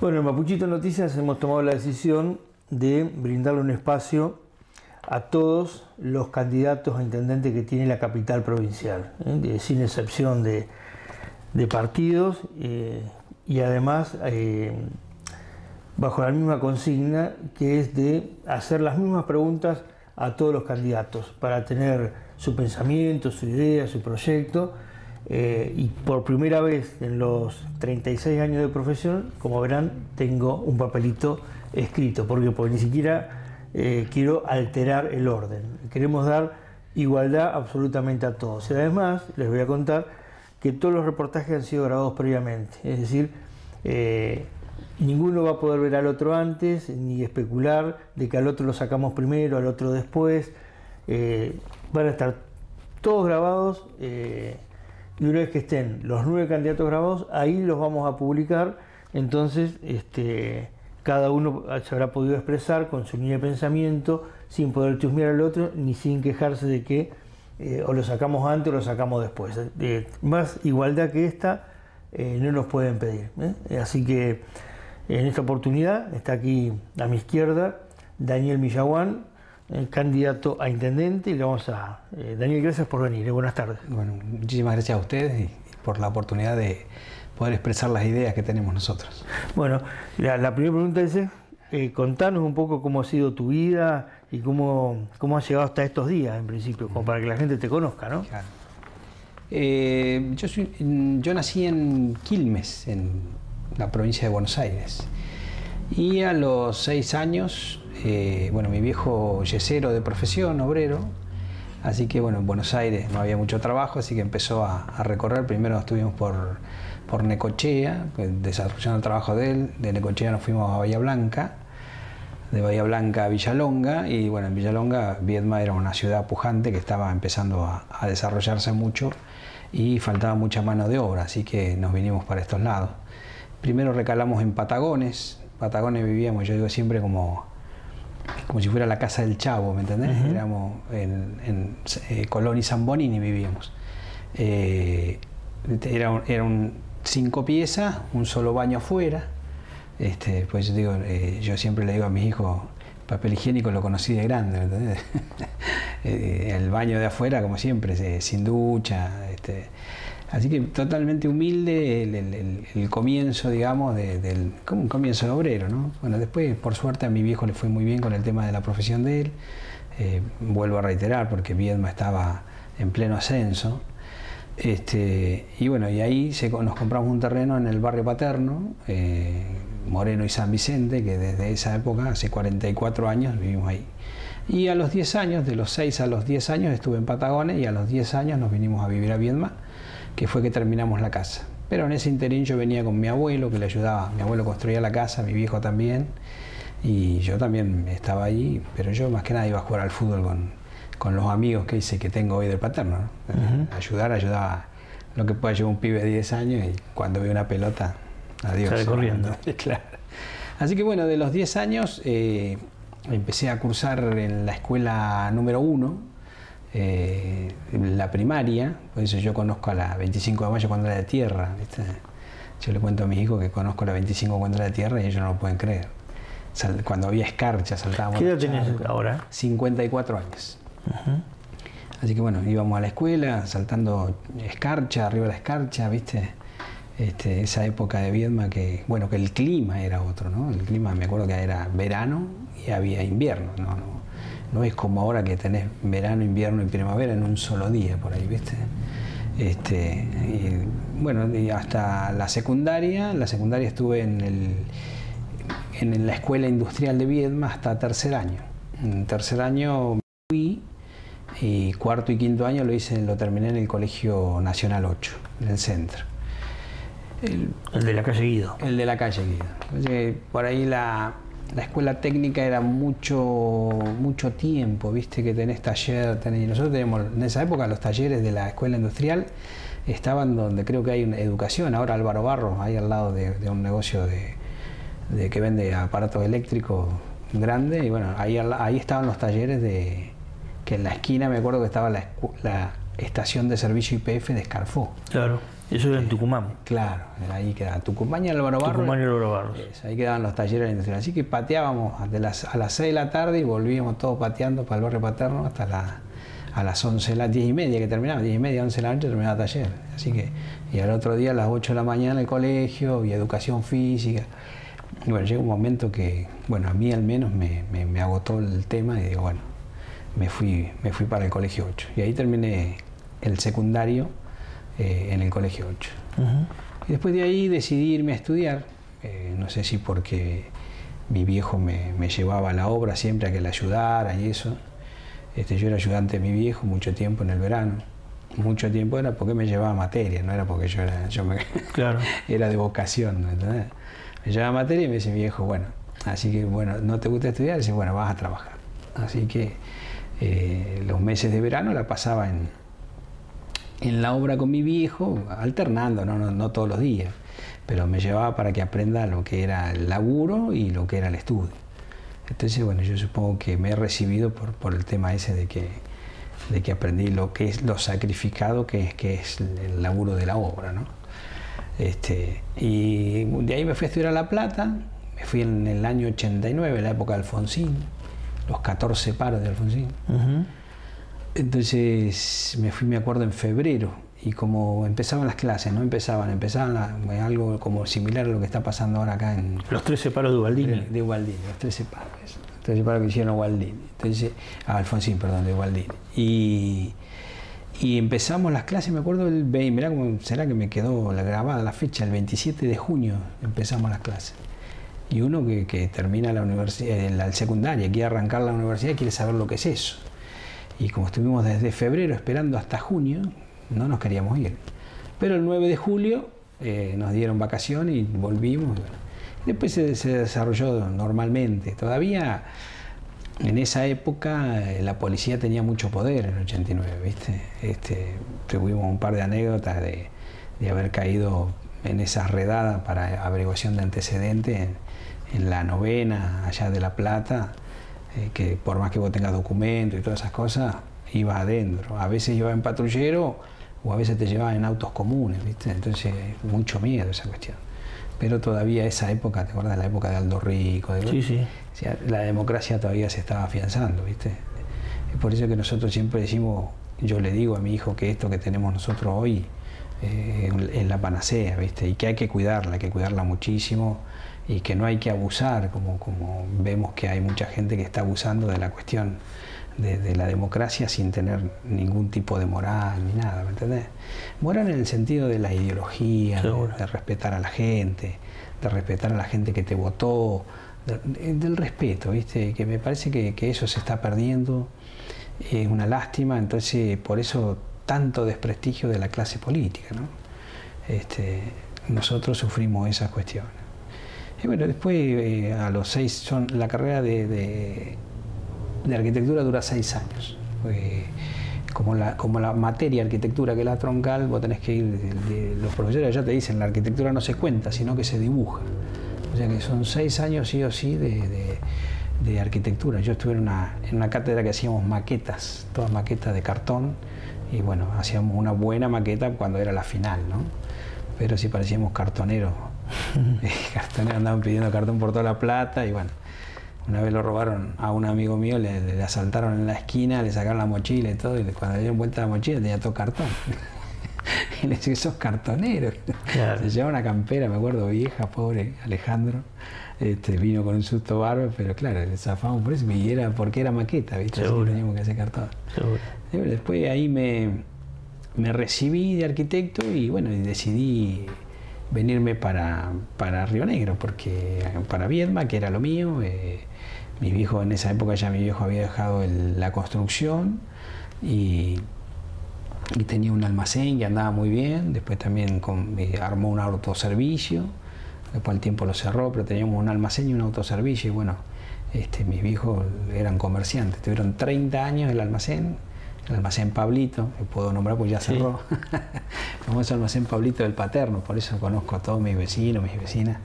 Bueno, en Mapuchito Noticias hemos tomado la decisión de brindarle un espacio a todos los candidatos a intendente que tiene la capital provincial, ¿eh? sin excepción de, partidos eh, y además eh, bajo la misma consigna que es de hacer las mismas preguntas a todos los candidatos para tener su pensamiento, su idea, su proyecto eh, y por primera vez en los 36 años de profesión, como verán, tengo un papelito escrito, porque, porque ni siquiera eh, quiero alterar el orden. Queremos dar igualdad absolutamente a todos. Y además les voy a contar que todos los reportajes han sido grabados previamente, es decir, eh, ninguno va a poder ver al otro antes, ni especular de que al otro lo sacamos primero, al otro después. van a estar todos grabados y una vez que estén los nueve candidatos grabados, ahí los vamos a publicar, entonces este, cada uno se habrá podido expresar con su línea de pensamiento, sin poder chusmear al otro, ni sin quejarse de que eh, o lo sacamos antes o lo sacamos después. más igualdad que esta eh, no nos pueden pedir. ¿eh? Así que en esta oportunidad está aquí a mi izquierda Daniel Millaguán, candidato a intendente y le vamos a... Eh, Daniel, gracias por venir, eh, buenas tardes. Bueno, muchísimas gracias a ustedes y, por la oportunidad de poder expresar las ideas que tenemos nosotros. Bueno, la, primera pregunta es, eh, contanos un poco cómo ha sido tu vida y cómo, cómo has llegado hasta estos días, en principio, como para que la gente te conozca, ¿no? Claro. yo, yo nací en Quilmes, en la provincia de Buenos Aires, y a los seis años eh, bueno, mi viejo yesero de profesión, obrero, así que bueno, en Buenos Aires no había mucho trabajo, así que empezó a, recorrer. Primero estuvimos por, por Necochea, desarrollando el trabajo de él. De Necochea nos fuimos a Bahía Blanca, de Bahía Blanca a Villalonga, y bueno, en Villalonga Viedma era una ciudad pujante que estaba empezando a, a desarrollarse mucho y faltaba mucha mano de obra, así que nos vinimos para estos lados. Primero recalamos en Patagones, Patagones vivíamos, yo digo siempre como como si fuera la casa del chavo, ¿me entendés? Éramos en, eh, Colón y San Bonini vivíamos. Eh, era, un, cinco piezas, un solo baño afuera. Este, pues yo digo, eh, yo siempre le digo a mis hijos, papel higiénico lo conocí de grande, ¿me entendés? el baño de afuera, como siempre, sin ducha. Este, Así que totalmente humilde el, comienzo, digamos, del, como un comienzo de obrero, ¿no? Bueno, después, por suerte, a mi viejo le fue muy bien con el tema de la profesión de él. Eh, vuelvo a reiterar, porque Viedma estaba en pleno ascenso. Este, y bueno, y ahí nos compramos un terreno en el barrio paterno, eh, Moreno y San Vicente, que desde esa época, hace 44 años, vivimos ahí. Y a los 10 años, de los 6 a los 10 años, estuve en Patagones y a los 10 años nos vinimos a vivir a Viedma que fue que terminamos la casa. Pero en ese interín yo venía con mi abuelo, que le ayudaba. Mi abuelo construía la casa, mi viejo también, y yo también estaba ahí, pero yo más que nada iba a jugar al fútbol con, con los amigos que hice que tengo hoy del paterno. Ayudar, ayudaba lo que pueda llevar un pibe de 10 años y cuando ve una pelota, adiós. Sale corriendo. claro. Así que bueno, de los 10 años eh, empecé a cursar en la escuela número 1, eh, la primaria, por eso yo conozco a la 25 de mayo cuando era de tierra. Yo le cuento a mis hijos que conozco la 25 cuando era de tierra y ellos no lo pueden creer. cuando había escarcha saltábamos. ¿Qué edad tenés ahora? 54 años. Así que bueno, íbamos a la escuela saltando escarcha, arriba de la escarcha, ¿viste? Este, esa época de Viedma que, bueno, que el clima era otro, ¿no? El clima, me acuerdo que era verano y había invierno, ¿no? No es como ahora que tenés verano, invierno y primavera en un solo día por ahí, ¿viste? Este, bueno, hasta la secundaria, la secundaria estuve en, el, en la Escuela Industrial de Viedma hasta tercer año. En tercer año fui y cuarto y quinto año lo hice, lo terminé en el Colegio Nacional 8, en el centro. El, de la calle Guido. El de la calle Guido. Por ahí la, la escuela técnica era mucho, mucho tiempo, viste que tenés taller, tenés, nosotros tenemos, en esa época los talleres de la escuela industrial estaban donde creo que hay una educación, ahora Álvaro Barros, ahí al lado de, un negocio de, que vende aparatos eléctricos grande, y bueno, ahí, ahí estaban los talleres de, que en la esquina me acuerdo que estaba la, estación de servicio IPF de Escarfó. Claro. Eso era en Tucumán. Claro, ahí quedaba Tucumán y Álvaro Barros. Tucumán y Álvaro Barros. ahí quedaban los talleres industriales. Así que pateábamos de las, a las 6 de la tarde y volvíamos todos pateando para el barrio paterno hasta la, a las 11, las 10 y media que terminaba, 10 y media, 11 de la noche terminaba el taller. Así que, y al otro día a las 8 de la mañana el colegio y educación física. Y bueno, llega un momento que, bueno, a mí al menos me, me, agotó el tema y digo, bueno, me fui, me fui para el colegio 8. Y ahí terminé el secundario eh, en el colegio 8. Y después de ahí decidí irme a estudiar, eh, no sé si porque mi viejo me, llevaba a la obra siempre a que le ayudara y eso. Este, yo era ayudante de mi viejo mucho tiempo en el verano. Mucho tiempo era porque me llevaba materia, no era porque yo era, yo me, claro. era de vocación, Me llevaba materia y me dice mi viejo, bueno, así que bueno, ¿no te gusta estudiar? dice, bueno, vas a trabajar. Así que eh, los meses de verano la pasaba en, en la obra con mi viejo, alternando, no, no, todos los días, pero me llevaba para que aprenda lo que era el laburo y lo que era el estudio. Entonces, bueno, yo supongo que me he recibido por, por el tema ese de que, de que aprendí lo que es lo sacrificado que es, que es el laburo de la obra. ¿no? Este, y de ahí me fui a estudiar a La Plata, me fui en el año 89, la época de Alfonsín, los 14 paros de Alfonsín. Entonces me fui, me acuerdo, en febrero y como empezaban las clases, no empezaban, empezaban algo como similar a lo que está pasando ahora acá en... Los 13 paros de Ubaldini. De, Ubaldini, los 13 paros. Los 13 paros que hicieron Ubaldini. Entonces, ah, Alfonsín, perdón, de Ubaldini. Y, y empezamos las clases, me acuerdo, el 20, mirá cómo será que me quedó grabada la fecha, el 27 de junio empezamos las clases. Y uno que, que termina la universidad, la secundaria, quiere arrancar la universidad, quiere saber lo que es eso. Y como estuvimos desde febrero esperando hasta junio, no nos queríamos ir. Pero el 9 de julio eh, nos dieron vacaciones y volvimos. Después se, desarrolló normalmente. Todavía en esa época eh, la policía tenía mucho poder en el 89, ¿viste? Este, tuvimos un par de anécdotas de, haber caído en esa redada para averiguación de antecedentes en, en la novena, allá de La Plata eh, que por más que vos tengas documentos y todas esas cosas, ibas adentro. A veces iba en patrullero o a veces te llevaban en autos comunes, ¿viste? Entonces, mucho miedo esa cuestión. Pero todavía esa época, ¿te acuerdas? La época de Aldo Rico, de sí, sí. la democracia todavía se estaba afianzando, ¿viste? Es por eso que nosotros siempre decimos, yo le digo a mi hijo que esto que tenemos nosotros hoy eh, es la panacea, ¿viste? Y que hay que cuidarla, hay que cuidarla muchísimo y que no hay que abusar, como, como vemos que hay mucha gente que está abusando de la cuestión de, la democracia sin tener ningún tipo de moral ni nada, ¿me entendés? Moral en el sentido de la ideología, de, respetar a la gente, de respetar a la gente que te votó, del respeto, ¿viste? Que me parece que, eso se está perdiendo, es una lástima, entonces por eso tanto desprestigio de la clase política, ¿no? Este, nosotros sufrimos esas cuestiones. Bueno, después eh, a los seis, son, la carrera de, de, arquitectura dura seis años. como, la, como la materia arquitectura que es la troncal, vos tenés que ir, los profesores ya te dicen, la arquitectura no se cuenta, sino que se dibuja. O sea que son seis años sí o sí de, de arquitectura. Yo estuve en una, en una cátedra que hacíamos maquetas, todas maquetas de cartón, y bueno, hacíamos una buena maqueta cuando era la final, ¿no? Pero sí parecíamos cartoneros cartones andaban pidiendo cartón por toda la plata y bueno, una vez lo robaron a un amigo mío, le, asaltaron en la esquina, le sacaron la mochila y todo, y cuando le dieron vuelta la mochila tenía todo cartón. y le dije, sos cartonero. Se llevaba una campera, me acuerdo, vieja, pobre Alejandro. Este, vino con un susto bárbaro, pero claro, le zafamos por eso, y era porque era maqueta, ¿viste? Así teníamos que hacer cartón. después ahí me, me recibí de arquitecto y bueno, y decidí venirme para, para Río Negro, porque para Viedma, que era lo mío, eh, mi viejo en esa época ya mi viejo había dejado la construcción y, tenía un almacén que andaba muy bien, después también con, armó un autoservicio, después al tiempo lo cerró, pero teníamos un almacén y un autoservicio y bueno, este, mis viejos eran comerciantes, tuvieron 30 años el almacén, el almacén Pablito, que puedo nombrar porque ya cerró, el famoso almacén Pablito del Paterno, por eso conozco a todos mis vecinos, mis vecinas,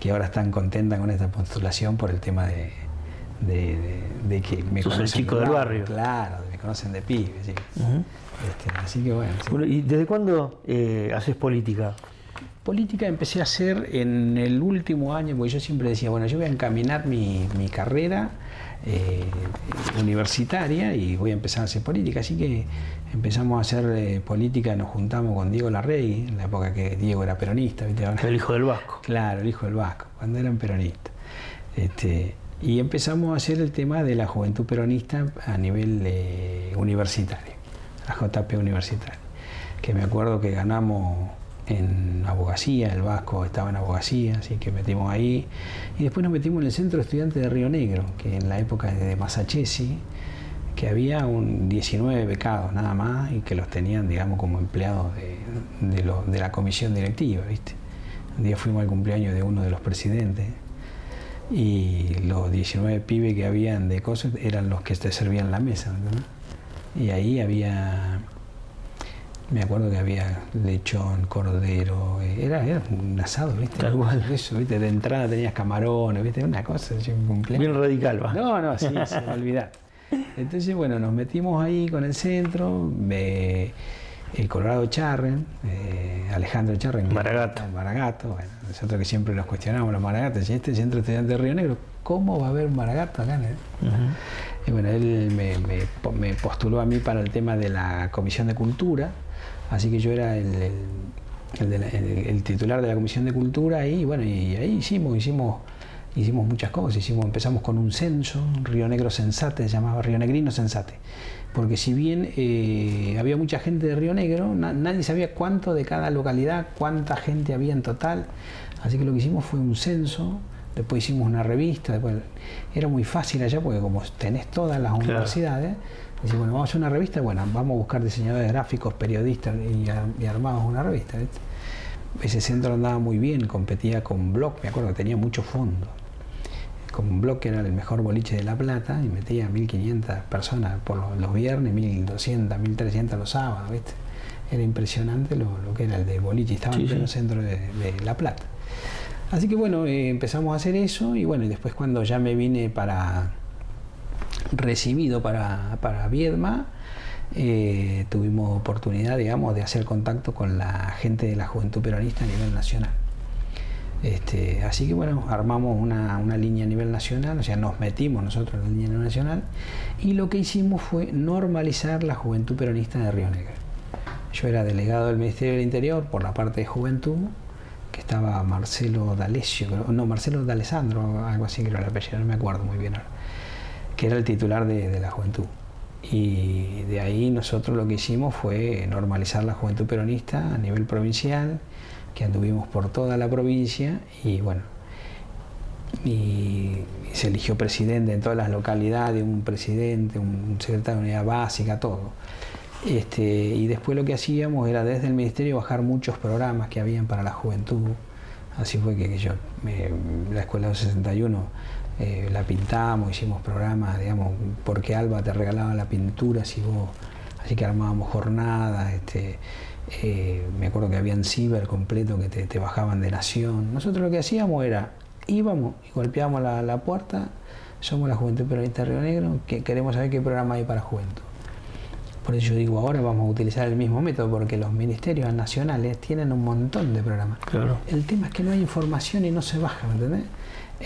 que ahora están contentas con esta postulación por el tema de, de, que me conocen. el chico del barrio. Claro, me conocen de pibe. Este, así que bueno. ¿Y desde cuándo eh, haces política? Política empecé a hacer en el último año, porque yo siempre decía, bueno, yo voy a encaminar mi, carrera eh, universitaria y voy a empezar a hacer política. Así que empezamos a hacer eh, política, nos juntamos con Diego Larregui, en la época que Diego era peronista. El hijo del Vasco. Claro, el hijo del Vasco, cuando eran peronistas. Este, y empezamos a hacer el tema de la juventud peronista a nivel eh, universitario, la JP universitaria, que me acuerdo que ganamos en abogacía, el Vasco estaba en abogacía, así que metimos ahí. Y después nos metimos en el Centro de Estudiantes de Río Negro, que en la época de Massachusetts, que había un 19 becados nada más y que los tenían, digamos, como empleados de, de la comisión directiva, ¿viste? Un día fuimos al cumpleaños de uno de los presidentes y los 19 pibes que habían de cosas eran los que te servían la mesa. Y ahí había, me acuerdo que había lechón, cordero, era, era un asado, ¿viste? Tal cual. Eso, ¿viste? De entrada tenías camarones, ¿viste? Una cosa, Bien radical, va. No, no, sí, se me olvidar. Entonces, bueno, nos metimos ahí con el centro, me el Colorado Charren, eh, Alejandro Charren. Maragato. Maragato, bueno, nosotros que siempre nos cuestionamos los Maragatos, y este centro estudiante de Río Negro, ¿cómo va a haber Maragato acá? Y bueno, él me, postuló a mí para el tema de la Comisión de Cultura, así que yo era el, el, titular de la Comisión de Cultura y bueno, y ahí hicimos, hicimos hicimos muchas cosas, hicimos, empezamos con un censo, Río Negro Sensate, se llamaba Río Negrino Sensate. Porque si bien eh, había mucha gente de Río Negro, nadie sabía cuánto de cada localidad, cuánta gente había en total, así que lo que hicimos fue un censo, después hicimos una revista, después era muy fácil allá porque como tenés todas las universidades, decís, bueno, vamos a hacer una revista, bueno, vamos a buscar diseñadores gráficos, periodistas y, armamos una revista. Ese centro andaba muy bien, competía con Block, me acuerdo que tenía mucho fondo como un bloque era el mejor boliche de La Plata y metía 1500 personas por los, viernes, 1200, 1300 los sábados, ¿viste? Era impresionante lo, que era el de boliche, estaba en el centro de, La Plata. Así que bueno, eh, empezamos a hacer eso y bueno, y después cuando ya me vine para recibido para, para Viedma, eh, tuvimos oportunidad, digamos, de hacer contacto con la gente de la Juventud Peronista a nivel nacional. Este, así que bueno, armamos una, línea a nivel nacional, o sea, nos metimos nosotros en la línea nacional y lo que hicimos fue normalizar la juventud peronista de Río Negro. Yo era delegado del Ministerio del Interior por la parte de juventud, que estaba Marcelo D'Alessio, no, Marcelo D'Alessandro, algo así creo el apellido, no me acuerdo muy bien ahora, era el titular de, la juventud. Y de ahí nosotros lo que hicimos fue normalizar la juventud peronista a nivel provincial que anduvimos por toda la provincia y bueno, y se eligió presidente en todas las localidades, un presidente, un secretario unidad básica, todo. Este, y después lo que hacíamos era desde el ministerio bajar muchos programas que habían para la juventud. Así fue que, yo, la escuela de 61 eh, la pintamos, hicimos programas, digamos, porque Alba te regalaba la pintura si vos, así que armábamos jornadas, este, eh, me acuerdo que habían ciber completo que te, bajaban de nación. Nosotros lo que hacíamos era, íbamos y golpeábamos la, puerta, somos la Juventud Peronista de Río Negro, que queremos saber qué programa hay para juventud. Por eso yo digo, ahora vamos a utilizar el mismo método, porque los ministerios nacionales tienen un montón de programas. El tema es que no hay información y no se baja, ¿me entendés?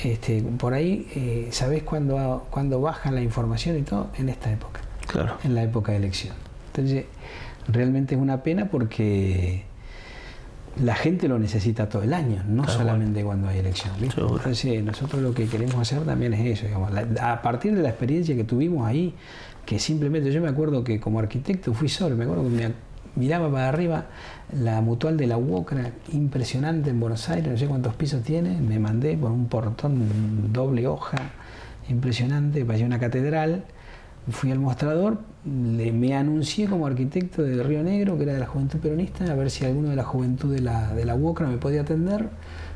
Este, por ahí, eh, ¿sabés cuándo, cuándo baja la información y todo? En esta época. Claro. En la época de elección. Entonces, realmente es una pena porque la gente lo necesita todo el año, no solamente cuando hay elección. Entonces, nosotros lo que queremos hacer también es eso. a partir de la experiencia que tuvimos ahí, que simplemente yo me acuerdo que como arquitecto fui solo, me acuerdo que me miraba para arriba la mutual de la UOCRA, impresionante en Buenos Aires, no sé cuántos pisos tiene, me mandé por un portón doble hoja, impresionante, parecía una catedral fui al mostrador, le, me anuncié como arquitecto de Río Negro, que era de la Juventud Peronista, a ver si alguno de la Juventud de la, de la UOCRA me podía atender,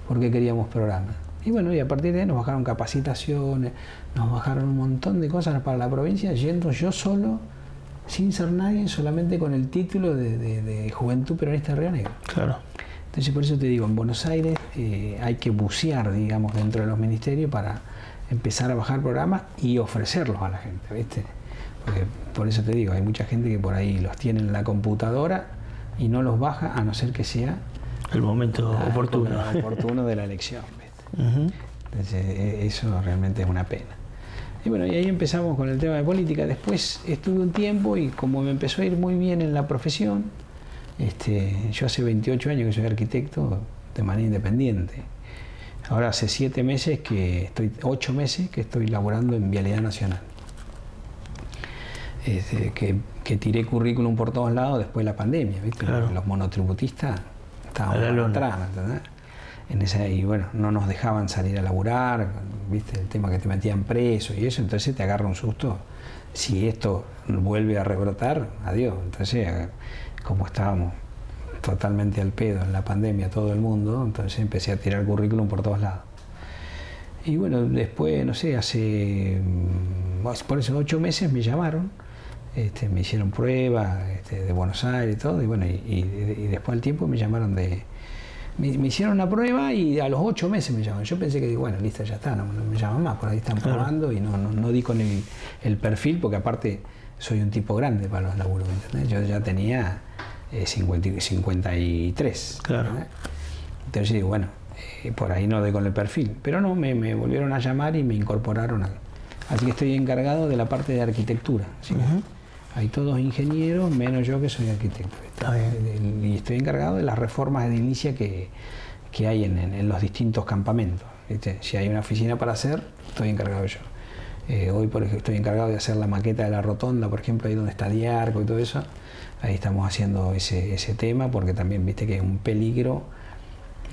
porque queríamos programas. Y bueno, y a partir de ahí nos bajaron capacitaciones, nos bajaron un montón de cosas para la provincia, yendo yo solo, sin ser nadie, solamente con el título de, Juventud Peronista de Río Negro. Claro. Entonces por eso te digo, en Buenos Aires eh, hay que bucear, digamos, dentro de los ministerios para empezar a bajar programas y ofrecerlos a la gente, ¿viste? Porque por eso te digo, hay mucha gente que por ahí los tiene en la computadora y no los baja a no ser que sea el momento oportuno. oportuno de la elección. Entonces e, eso realmente es una pena. Y bueno, y ahí empezamos con el tema de política. Después estuve un tiempo y como me empezó a ir muy bien en la profesión, este, yo hace 28 años que soy arquitecto de manera independiente. Ahora hace 7 meses que estoy, 8 meses que estoy laborando en Vialidad Nacional. Este, que, que, tiré currículum por todos lados después de la pandemia, ¿viste? Los monotributistas estaban atrás, En esa, y bueno, no nos dejaban salir a laburar, viste, el tema que te metían preso y eso, entonces te agarra un susto. Si esto vuelve a rebrotar, adiós. Entonces, como estábamos totalmente al pedo en la pandemia todo el mundo, entonces empecé a tirar currículum por todos lados. Y bueno, después, no sé, hace, mm, por eso ocho meses me llamaron, este, me hicieron pruebas este, de Buenos Aires y todo, y bueno, y, después al tiempo me llamaron de... Me, hicieron una prueba y a los ocho meses me llamaron. Yo pensé que, bueno, listo, ya está, no, me llaman más, por ahí están probando y no, no, di con el, el, perfil, porque aparte soy un tipo grande para los laburos, ¿entendés? Yo ya tenía 53. Eh, claro. Entonces digo, bueno, eh, por ahí no doy con el perfil. Pero no, me, volvieron a llamar y me incorporaron. así que estoy encargado de la parte de arquitectura. Hay todos ingenieros, menos yo que soy arquitecto. Y estoy encargado de las reformas edilicia que, que hay en, los distintos campamentos. Si hay una oficina para hacer, estoy encargado yo. Eh, hoy, por ejemplo, estoy encargado de hacer la maqueta de la rotonda, por ejemplo, ahí donde está Diarco y todo eso. Ahí estamos haciendo ese, ese tema porque también viste que es un peligro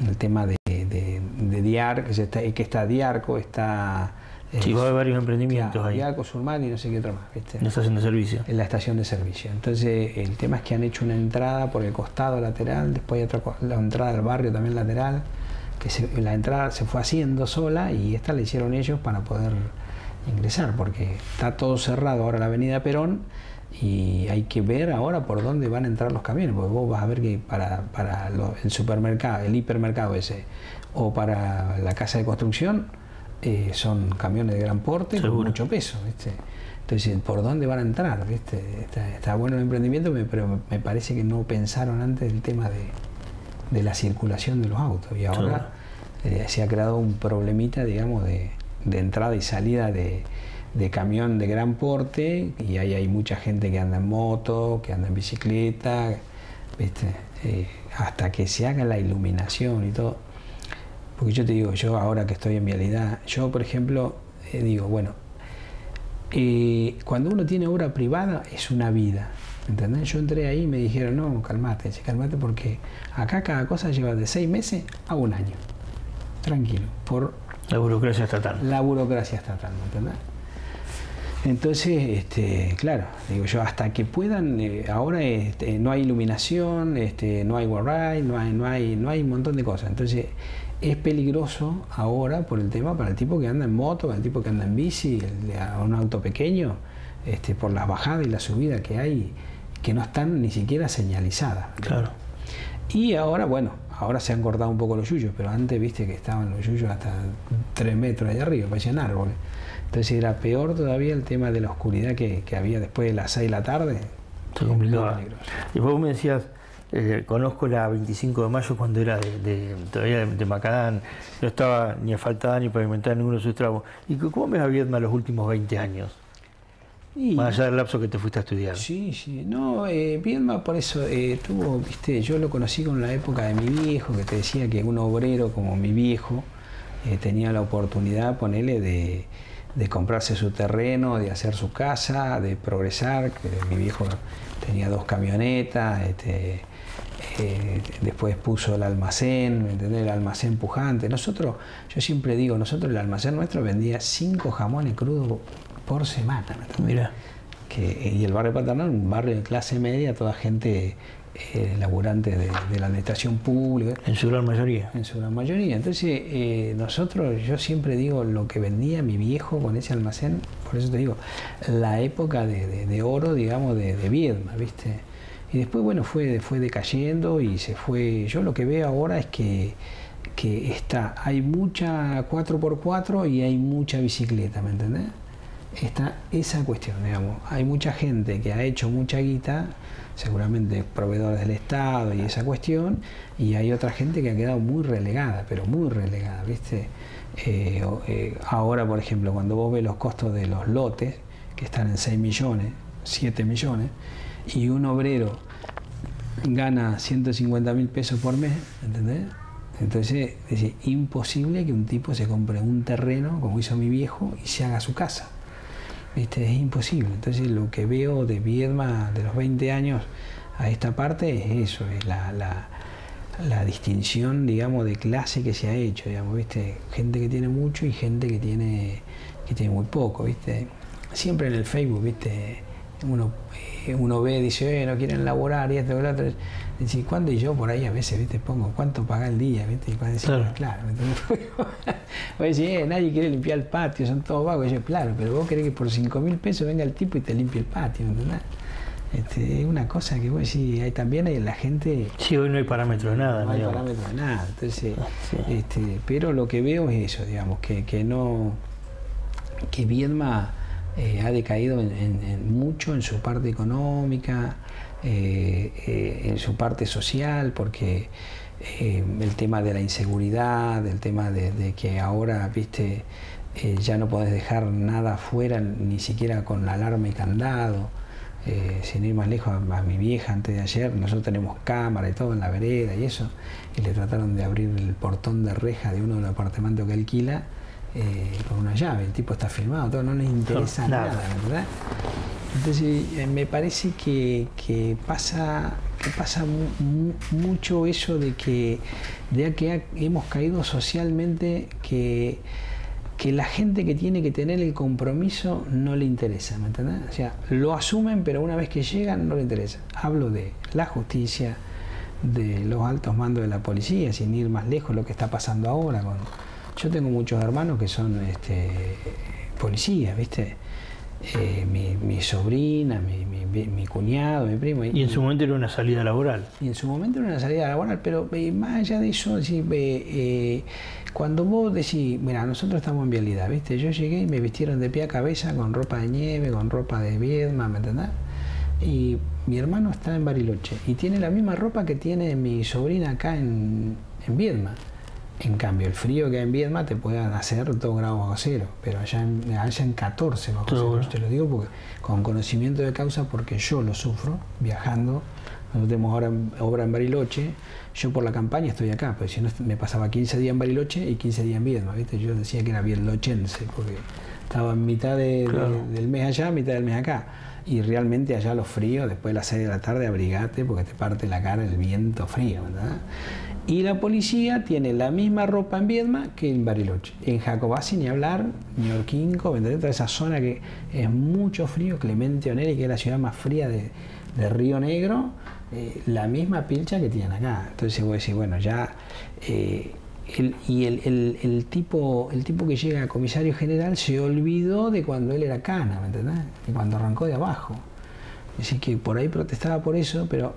el tema de, de, Diarco, que está Diarco, está... Sí, hay varios emprendimientos ahí. Diarco, Surman y no sé qué otro más. ¿viste? En la estación de servicio. En la estación de servicio. Entonces, el tema es que han hecho una entrada por el costado lateral, después hay otra, la entrada del barrio también lateral, que la entrada se fue haciendo sola y esta la hicieron ellos para poder ingresar, porque está todo cerrado ahora la avenida Perón y hay que ver ahora por dónde van a entrar los camiones, porque vos vas a ver que para, para el supermercado, el hipermercado ese, o para la casa de construcción, eh, son camiones de gran porte con mucho peso. ¿viste? Entonces, ¿por dónde van a entrar? ¿viste? Está, bueno el emprendimiento, pero me parece que no pensaron antes el tema de, de la circulación de los autos. Y ahora eh, se ha creado un problemita, digamos, de, de entrada y salida de, de camión de gran porte y ahí hay mucha gente que anda en moto, que anda en bicicleta, eh, hasta que se haga la iluminación y todo. Porque yo te digo, yo ahora que estoy en vialidad, yo por ejemplo eh, digo, bueno, eh, cuando uno tiene obra privada es una vida. ¿Entendés? Yo entré ahí y me dijeron, no, calmate, calmate porque acá cada cosa lleva de seis meses a un año. Tranquilo. Por la burocracia estatal. La burocracia estatal, ¿entendés? Entonces, este, claro, digo yo, hasta que puedan, eh, ahora este, no hay iluminación, este, no hay ride, no hay, no hay, no hay un montón de cosas. Entonces, es peligroso ahora por el tema para el tipo que anda en moto, para el tipo que anda en bici, a un auto pequeño, este, por la bajada y la subida que hay, que no están ni siquiera señalizadas. Claro. Y ahora, bueno, ahora se han cortado un poco los yuyos, pero antes viste que estaban los yuyos hasta 3 metros allá arriba, parecían árboles. Entonces era peor todavía el tema de la oscuridad que, había después de las 6 de la tarde. Se complicaba. Y vos me decías, eh, conozco la 25 de mayo cuando era de, todavía de, Macadán, no estaba ni asfaltada ni pavimentada ninguno de sus tramos. ¿Y cómo ves a Viedma los últimos 20 años? Más allá del lapso que te fuiste a estudiar. Sí, sí. No, eh, Viedma por eso eh, tuvo, viste, yo lo conocí con la época de mi viejo, que te decía que un obrero como mi viejo eh, tenía la oportunidad, ponerle de de comprarse su terreno, de hacer su casa, de progresar. Mi viejo tenía dos camionetas, este, eh, después puso el almacén, ¿entendés? el almacén pujante. Nosotros, yo siempre digo, nosotros el almacén nuestro vendía cinco jamones crudos por semana. Mira. Que, y el barrio Paternal, un barrio de clase media, toda gente eh, laburantes de, la administración pública. En su gran mayoría. En su gran mayoría. Entonces, eh, nosotros, yo siempre digo lo que vendía mi viejo con ese almacén, por eso te digo, la época de, oro, digamos, de, Viedma, ¿viste? Y después, bueno, fue, fue decayendo y se fue. Yo lo que veo ahora es que, que está, hay mucha 4x4 y hay mucha bicicleta, ¿me entendés? Está esa cuestión, digamos. Hay mucha gente que ha hecho mucha guita, seguramente proveedores del Estado y esa cuestión, y hay otra gente que ha quedado muy relegada, pero muy relegada, ¿viste? Eh, eh, ahora, por ejemplo, cuando vos ves los costos de los lotes, que están en 6 millones, 7 millones, y un obrero gana 150 mil pesos por mes, ¿entendés? Entonces es imposible que un tipo se compre un terreno, como hizo mi viejo, y se haga su casa. ¿Viste? Es imposible. Entonces lo que veo de Viedma de los 20 años a esta parte es eso, es la, distinción, digamos, de clase que se ha hecho, digamos, ¿viste? Gente que tiene mucho y gente que tiene, que tiene muy poco, ¿viste? Siempre en el Facebook, ¿viste? Uno, uno ve, dice, eh, no quieren laborar y esto y lo otro. Y yo por ahí a veces, ¿viste? Pongo, ¿cuánto paga el día? ¿viste? Y cuando dice, claro, claro ¿me decir, eh, nadie quiere limpiar el patio, son todos vagos. Y yo, claro, pero vos querés que por 5 mil pesos venga el tipo y te limpie el patio, ¿entendés? Este, es una cosa que vos decís, hay también hay la gente... Sí, hoy no hay parámetros de nada. No hay parámetros de nada. Entonces, este, pero lo que veo es eso, digamos, que, que no... que Viedma eh, ha decaído en, mucho en su parte económica, eh, eh, en su parte social, porque el tema de la inseguridad, el tema de, que ahora, viste, ya no podés dejar nada afuera, ni siquiera con la alarma y candado. Sin ir más lejos, a, mi vieja antes de ayer, nosotros tenemos cámara y todo en la vereda y eso, y le trataron de abrir el portón de reja de uno de los apartamentos que alquila eh, con una llave, el tipo está filmado, todo no les interesa nada, ¿verdad? Entonces eh, me parece que, pasa, que pasa mucho eso de que, de que hemos caído socialmente que que la gente que tiene que tener el compromiso no le interesa, ¿me entendés? O sea, lo asumen, pero una vez que llegan no le interesa. Hablo de la justicia, de los altos mandos de la policía, sin ir más lejos, lo que está pasando ahora. Con... Yo tengo muchos hermanos que son este, policías, ¿viste? Eh, mi, sobrina, mi, cuñado, mi primo. Y, en su momento era una salida laboral. Y en su momento era una salida laboral, pero eh, más allá de eso, eh, cuando vos decís, mira, nosotros estamos en vialidad, ¿viste? Yo llegué y me vistieron de pie a cabeza con ropa de nieve, con ropa de Viedma, ¿me entendés? Y mi hermano está en Bariloche y tiene la misma ropa que tiene mi sobrina acá en, en Viedma. En cambio, el frío que hay en Viedma te puede hacer 2 grados bajo cero, pero allá en, allá en 14 bajo cero. Te lo digo porque, con conocimiento de causa porque yo lo sufro viajando. Nosotros tenemos ahora obra en Bariloche. Yo por la campaña estoy acá, pues si no me pasaba 15 días en Bariloche y 15 días en Viedma. ¿viste? Yo decía que era bielochense porque estaba en mitad del mes allá, mitad del mes acá. Y realmente allá los fríos, después de las 6 de la tarde, abrigate porque te parte la cara el viento frío. ¿verdad? Y la policía tiene la misma ropa en Viedma que en Bariloche. En Jacobasi ni hablar, Ñorquinco, toda esa zona que es mucho frío, Clemente Oneri, que es la ciudad más fría de, Río Negro, eh, la misma pilcha que tienen acá. Entonces voy a decir, bueno, ya... Eh, y el, tipo, el tipo que llega a comisario general se olvidó de cuando él era cana, ¿me entendés? De cuando arrancó de abajo. Así que por ahí protestaba por eso, pero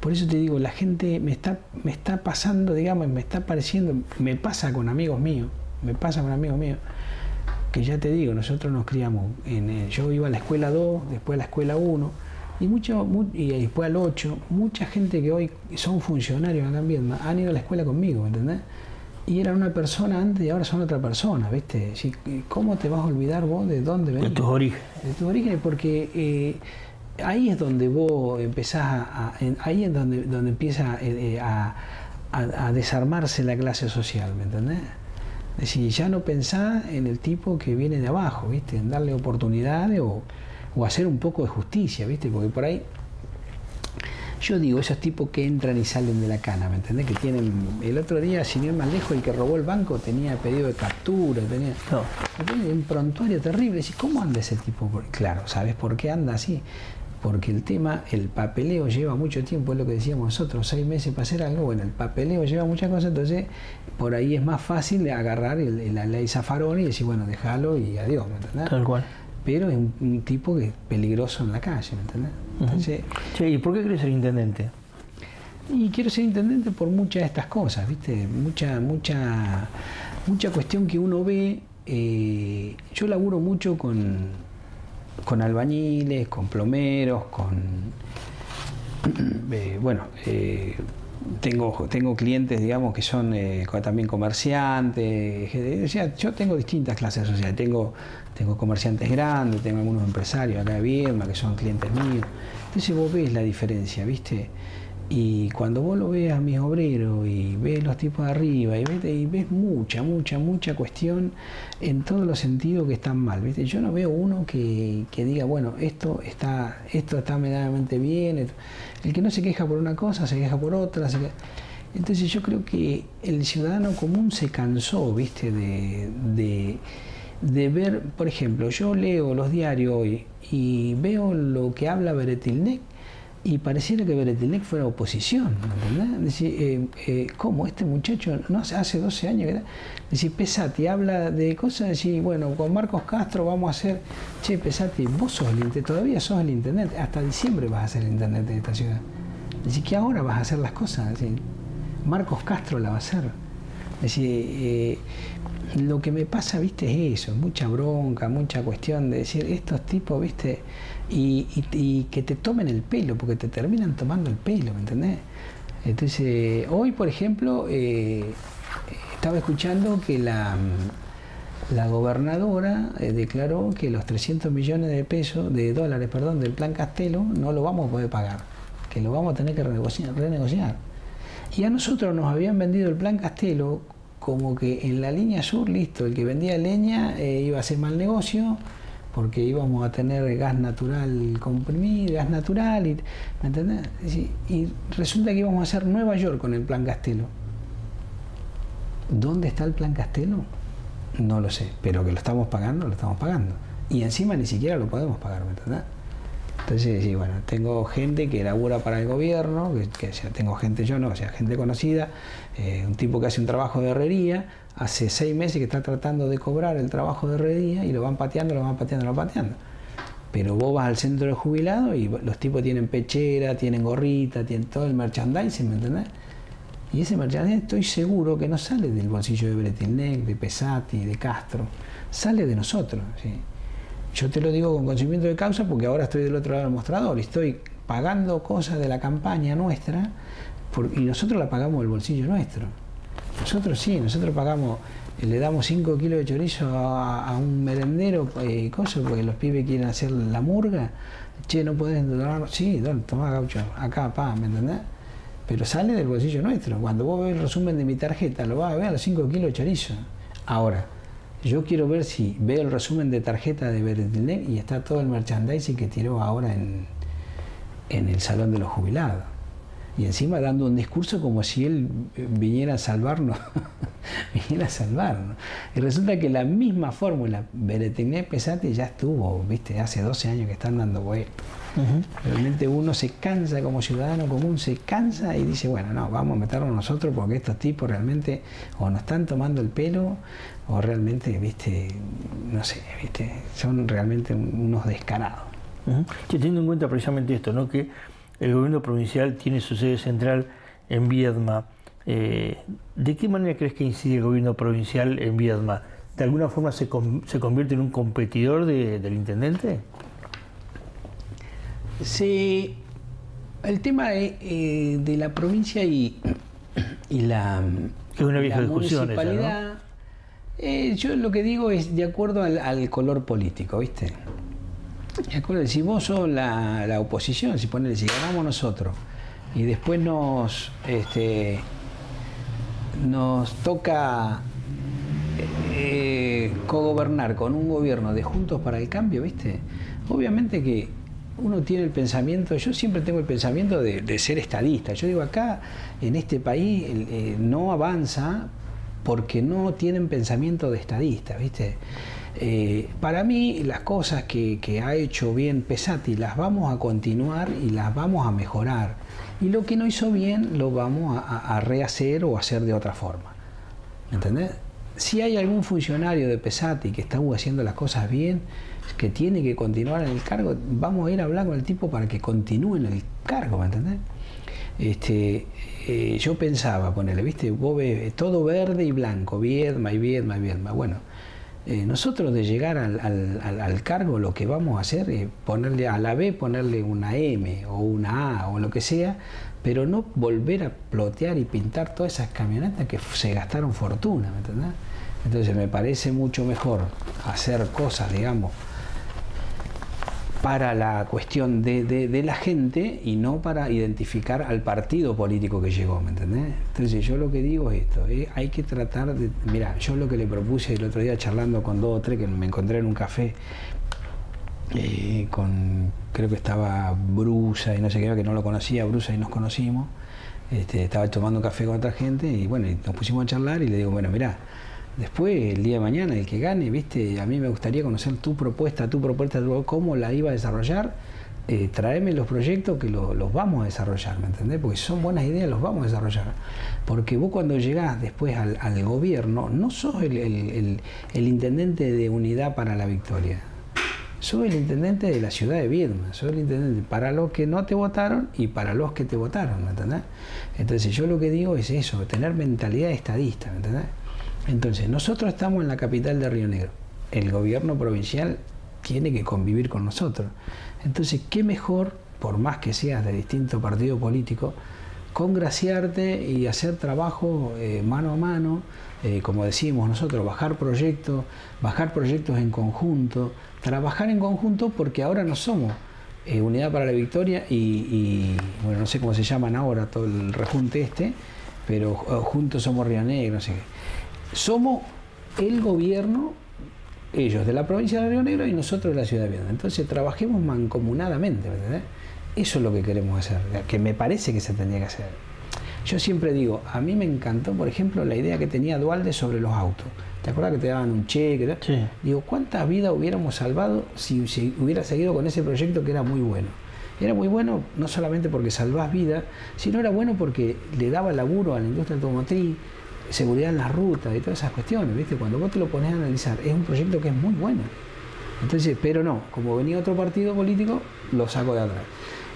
por eso te digo, la gente me está, me está pasando, digamos, me está pareciendo, me pasa con amigos míos, me pasa con amigos míos, que ya te digo, nosotros nos criamos, en, eh, yo iba a la escuela 2, después a la escuela 1, y, mucho, y después al 8, mucha gente que hoy son funcionarios acá en han ido a la escuela conmigo, ¿me entendés? Y eran una persona antes y ahora son otra persona, ¿viste? ¿Cómo te vas a olvidar vos de dónde venís? De tus orígenes. De tus orígenes, porque... Eh, ahí es donde vos empezás a, ahí es donde, donde empieza eh, eh, a, desarmarse la clase social, ¿me entendés? Es decir, ya no pensás en el tipo que viene de abajo, ¿viste? En darle oportunidades o, hacer un poco de justicia, ¿viste? Porque por ahí, yo digo, esos tipos que entran y salen de la cana, ¿me entendés? Que tienen, el otro día, sin ir más lejos, el que robó el banco tenía pedido de captura, tenía, no. un prontuario terrible. ¿Y ¿Cómo anda ese tipo? Claro, ¿sabes por qué anda así? porque el tema, el papeleo lleva mucho tiempo, es lo que decíamos nosotros, seis meses para hacer algo, bueno, el papeleo lleva muchas cosas, entonces por ahí es más fácil agarrar la ley Zafaroni y decir, bueno, déjalo y adiós, ¿me entendés? Tal cual. Pero es un, tipo que es peligroso en la calle, ¿me entendés? Entonces, ¿y por qué querés ser intendente? Y quiero ser intendente por muchas de estas cosas, ¿viste? Mucha, mucha, mucha cuestión que uno ve. Eh, yo laburo mucho con, con albañiles, con plomeros, con. Eh, bueno, eh, tengo, tengo clientes, digamos, que son también comerciantes. O sea, yo tengo distintas clases sociales. Tengo, tengo comerciantes grandes, tengo algunos empresarios acá de que son clientes míos. Entonces vos ves la diferencia, ¿viste? Y cuando vos lo ves a mis obreros y ves los tipos de arriba y ves, y ves mucha, mucha, mucha cuestión en todos los sentidos que están mal. ¿viste? Yo no veo uno que, diga, bueno, esto está, esto está medianamente bien. El que no se queja por una cosa, se queja por otra. Entonces yo creo que el ciudadano común se cansó, ¿viste? De, de, de ver, por ejemplo, yo leo los diarios hoy y veo lo que habla Beretilnek y pareciera que Beretilnek fuera oposición, ¿entendés? Decir, eh, eh, ¿cómo? Este muchacho, no hace 12 años que Decir, Pesati habla de cosas, decir, bueno, con Marcos Castro vamos a hacer, che, Pesati, vos sos el intendente, todavía sos el intendente, hasta diciembre vas a ser el intendente de esta ciudad. Decir, que ahora vas a hacer las cosas, decir, Marcos Castro la va a hacer. decir, eh, lo que me pasa, viste, es eso, mucha bronca, mucha cuestión de decir, estos tipos, viste, y, que te tomen el pelo, porque te terminan tomando el pelo, ¿me entendés? Entonces, hoy, por ejemplo, eh, estaba escuchando que la, la gobernadora eh, declaró que los 300 millones de pesos, de dólares, perdón, del plan Castelo, no lo vamos a poder pagar, que lo vamos a tener que renegociar. renegociar. Y a nosotros nos habían vendido el plan Castelo como que en la línea sur, listo, el que vendía leña eh, iba a hacer mal negocio, porque íbamos a tener gas natural comprimido, gas natural, y, ¿me entendés? Y resulta que íbamos a hacer Nueva York con el plan Castelo. ¿Dónde está el plan Castelo? No lo sé, pero que lo estamos pagando, lo estamos pagando. Y encima ni siquiera lo podemos pagar, ¿me entendés? Entonces, sí, bueno, tengo gente que labura para el gobierno, que, sea, tengo gente yo no, o sea, gente conocida, eh, un tipo que hace un trabajo de herrería, hace seis meses que está tratando de cobrar el trabajo de herrería y lo van pateando, lo van pateando, lo van pateando. Pero vos vas al centro de jubilado y los tipos tienen pechera, tienen gorrita, tienen todo el merchandising, ¿me entendés? Y ese merchandising estoy seguro que no sale del bolsillo de Bretilnec, de Pesati, de Castro, sale de nosotros. Yo te lo digo con conocimiento de causa porque ahora estoy del otro lado del mostrador y estoy pagando cosas de la campaña nuestra y nosotros la pagamos del bolsillo nuestro. Nosotros sí, nosotros pagamos, eh, le damos 5 kilos de chorizo a, un merendero, eh, cosa, porque los pibes quieren hacer la murga. Che, no podés donar, sí, toma gaucho, acá, pa, ¿me entendés? Pero sale del bolsillo nuestro. Cuando vos ves el resumen de mi tarjeta, lo vas a ver a los 5 kilos de chorizo. Ahora, yo quiero ver si veo el resumen de tarjeta de Bertilnet y está todo el merchandising que tiró ahora en, en el Salón de los Jubilados y encima dando un discurso como si él eh, viniera a salvarnos, viniera a salvarnos. Y resulta que la misma fórmula, Beretigné Pesate, ya estuvo, viste, hace 12 años que están dando vueltas. Realmente uno se cansa como ciudadano común, se cansa y dice, bueno, no, vamos a meternos nosotros porque estos tipos realmente o nos están tomando el pelo o realmente, viste, no sé, viste, son realmente unos descarados. teniendo en cuenta precisamente esto, ¿no? Que el gobierno provincial tiene su sede central en Viedma. Eh, ¿De qué manera crees que incide el gobierno provincial en Viedma? ¿De alguna forma se, convierte en un competidor del intendente? Sí, el tema eh, de la provincia y, y la, es una vieja discusión municipalidad, eh, yo lo que digo es de acuerdo al, al color político, ¿viste? Si vos sos la, la oposición, si ponele, si ganamos nosotros y después nos, este, nos toca eh, cogobernar con un gobierno de Juntos para el Cambio, ¿viste? Obviamente que uno tiene el pensamiento, yo siempre tengo el pensamiento de, ser estadista. Yo digo, acá en este país eh, no avanza porque no tienen pensamiento de estadista, ¿viste? Eh, para mí las cosas que, ha hecho bien Pesati las vamos a continuar y las vamos a mejorar. Y lo que no hizo bien lo vamos a, rehacer o hacer de otra forma. ¿Entendés? si hay algún funcionario de Pesati que está haciendo las cosas bien, que tiene que continuar en el cargo, vamos a ir a hablar con el tipo para que continúe en el cargo, ¿me entendés? Este, eh, yo pensaba, ponele, viste, vos ves todo verde y blanco, Viedma y Viedma y Viedma. Bueno, eh, nosotros de llegar al, al, cargo lo que vamos a hacer es ponerle a la B, ponerle una M o una A o lo que sea, pero no volver a plotear y pintar todas esas camionetas que se gastaron fortuna, ¿me entendés? Entonces me parece mucho mejor hacer cosas, digamos, para la cuestión de, la gente y no para identificar al partido político que llegó, ¿me entendés? Entonces yo lo que digo es esto, eh, hay que tratar de... Mira, yo lo que le propuse el otro día charlando con dos o tres que me encontré en un café eh, con, creo que estaba Brusa y no sé qué, que no lo conocía, Brusa y nos conocimos, este, estaba tomando un café con otra gente y bueno, nos pusimos a charlar y le digo, bueno, mira, Después, el día de mañana, el que gane, viste, a mí me gustaría conocer tu propuesta, tu propuesta, cómo la iba a desarrollar. Eh, traeme los proyectos que los vamos a desarrollar, ¿me entendés? Porque son buenas ideas, los vamos a desarrollar. Porque vos cuando llegás después al, gobierno, no sos el, intendente de unidad para la victoria. Sos el intendente de la ciudad de Viedma, sos el intendente para los que no te votaron y para los que te votaron, ¿me entendés? Entonces yo lo que digo es eso, tener mentalidad estadista, ¿me entendés? Entonces, nosotros estamos en la capital de Río Negro. El gobierno provincial tiene que convivir con nosotros. Entonces, ¿qué mejor, por más que seas de distinto partido político, congraciarte y hacer trabajo eh, mano a mano, eh, como decimos nosotros, bajar proyectos, bajar proyectos en conjunto, trabajar en conjunto porque ahora no somos eh, Unidad para la Victoria y, y, bueno, no sé cómo se llaman ahora todo el rejunte este, pero juntos somos Río Negro, no sé qué somos el gobierno, ellos de la provincia de Río Negro y nosotros de la ciudad de Viedma. Entonces trabajemos mancomunadamente, ¿verdad? Eso es lo que queremos hacer, que me parece que se tendría que hacer. Yo siempre digo, a mí me encantó, por ejemplo, la idea que tenía Dualde sobre los autos. ¿Te acuerdas que te daban un cheque? Sí. Digo, ¿cuántas vidas hubiéramos salvado si, si, hubiera seguido con ese proyecto que era muy bueno? Era muy bueno no solamente porque salvás vidas, sino era bueno porque le daba laburo a la industria automotriz, seguridad en la ruta y todas esas cuestiones, ¿viste? Cuando vos te lo pones a analizar, es un proyecto que es muy bueno. Entonces, pero no, como venía otro partido político, lo saco de atrás.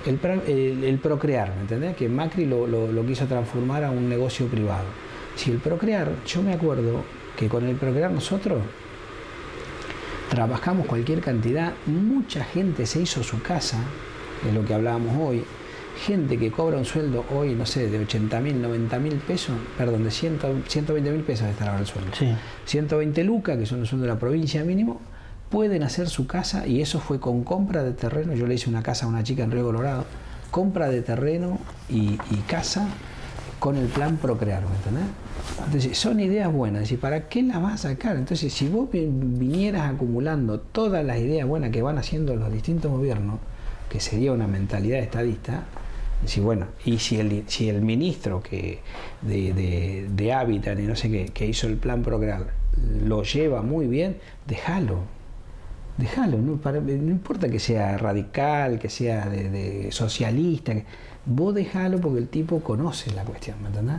El, procrear, ¿me entendés? Que Macri lo, quiso transformar a un negocio privado. Si el procrear, yo me acuerdo que con el procrear nosotros trabajamos cualquier cantidad, mucha gente se hizo su casa, es lo que hablábamos hoy, gente que cobra un sueldo hoy, no sé, de 80 mil, 90 mil pesos, perdón, de 120 mil pesos de estar ahora el sueldo. 120 lucas, que son los sueldos de la provincia mínimo, pueden hacer su casa y eso fue con compra de terreno. Yo le hice una casa a una chica en Río Colorado, compra de terreno y, casa con el plan Procrear, ¿me entendés? Entonces, son ideas buenas. ¿Y para qué las vas a sacar? Entonces, si vos vinieras acumulando todas las ideas buenas que van haciendo los distintos gobiernos, que sería una mentalidad estadista, bueno, y si el, si el ministro que de, de, Hábitat y no sé qué, que hizo el plan Procrear, lo lleva muy bien, déjalo. Déjalo, no, importa que sea radical, que sea de, socialista, vos déjalo porque el tipo conoce la cuestión, ¿me entendés?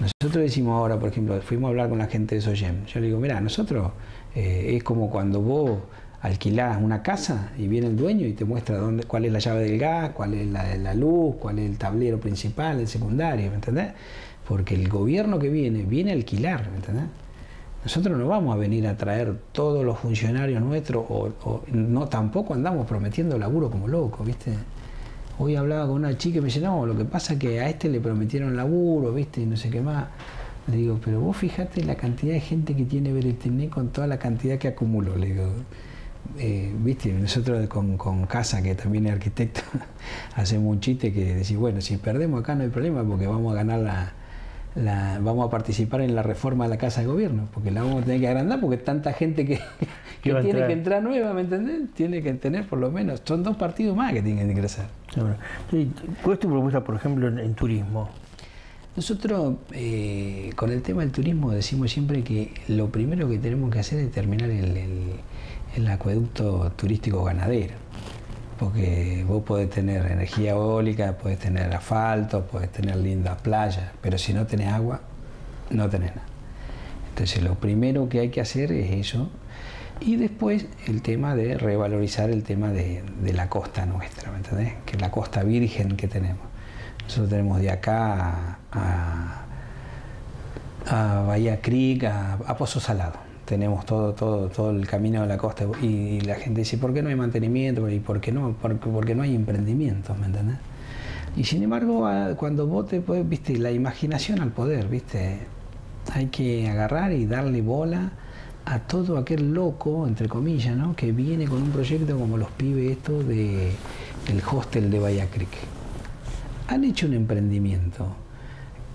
Nosotros decimos ahora, por ejemplo, fuimos a hablar con la gente de Soyem. Yo le digo, mira, nosotros eh, es como cuando vos alquilás una casa y viene el dueño y te muestra dónde, cuál es la llave del gas, cuál es la, la luz, cuál es el tablero principal, el secundario, ¿me entendés? Porque el gobierno que viene, viene a alquilar, ¿me entendés? Nosotros no vamos a venir a traer todos los funcionarios nuestros, o, no tampoco andamos prometiendo laburo como locos, ¿viste? Hoy hablaba con una chica y me dice, no, lo que pasa es que a este le prometieron laburo, ¿viste? Y no sé qué más. Le digo, pero vos fijate la cantidad de gente que tiene Beretené con toda la cantidad que acumuló. Le digo, eh, viste, nosotros con, Casa, que también es arquitecto, hacemos un chiste que decís, bueno, si perdemos acá no hay problema porque vamos a ganar la, vamos a participar en la reforma de la Casa de Gobierno, porque la vamos a tener que agrandar porque tanta gente que, tiene que entrar nueva, ¿me entendés? Tiene que tener por lo menos, son dos partidos más que tienen que ingresar. ¿Cuál es tu propuesta, por ejemplo, en, turismo? Nosotros eh, con el tema del turismo decimos siempre que lo primero que tenemos que hacer es terminar el el acueducto turístico ganadero. Porque vos podés tener energía eólica, podés tener asfalto, podés tener lindas playas, pero si no tenés agua, no tenés nada. Entonces lo primero que hay que hacer es eso. Y después el tema de revalorizar el tema de, la costa nuestra, ¿me entendés? Que es la costa virgen que tenemos. Nosotros tenemos de acá a, Bahía Creek, a, Pozo Salado. Tenemos todo, todo, todo el camino de la costa y, la gente dice, ¿por qué no hay mantenimiento? ¿Y por qué no? Porque, porque no hay emprendimiento, ¿me entendés? Y sin embargo, cuando vos te puedes, viste, la imaginación al poder, viste, hay que agarrar y darle bola a todo aquel loco, entre comillas, ¿no? que viene con un proyecto como los pibes estos de el hostel de Bahía. Han hecho un emprendimiento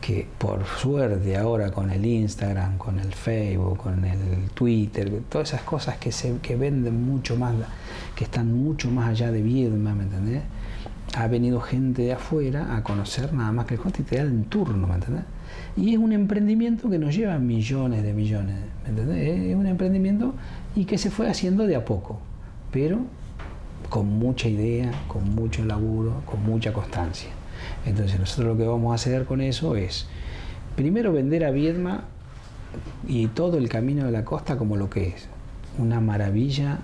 que por suerte ahora con el Instagram, con el Facebook, con el Twitter, todas esas cosas que se que venden mucho más, que están mucho más allá de Viedma, ¿me entendés? ha venido gente de afuera a conocer nada más que el hostel y te da el turno, ¿me entendés? Y es un emprendimiento que nos lleva millones de millones, ¿me entendés? Es un emprendimiento y que se fue haciendo de a poco, pero con mucha idea, con mucho laburo, con mucha constancia. Entonces nosotros lo que vamos a hacer con eso es, primero vender a Viedma y todo el camino de la costa como lo que es, una maravilla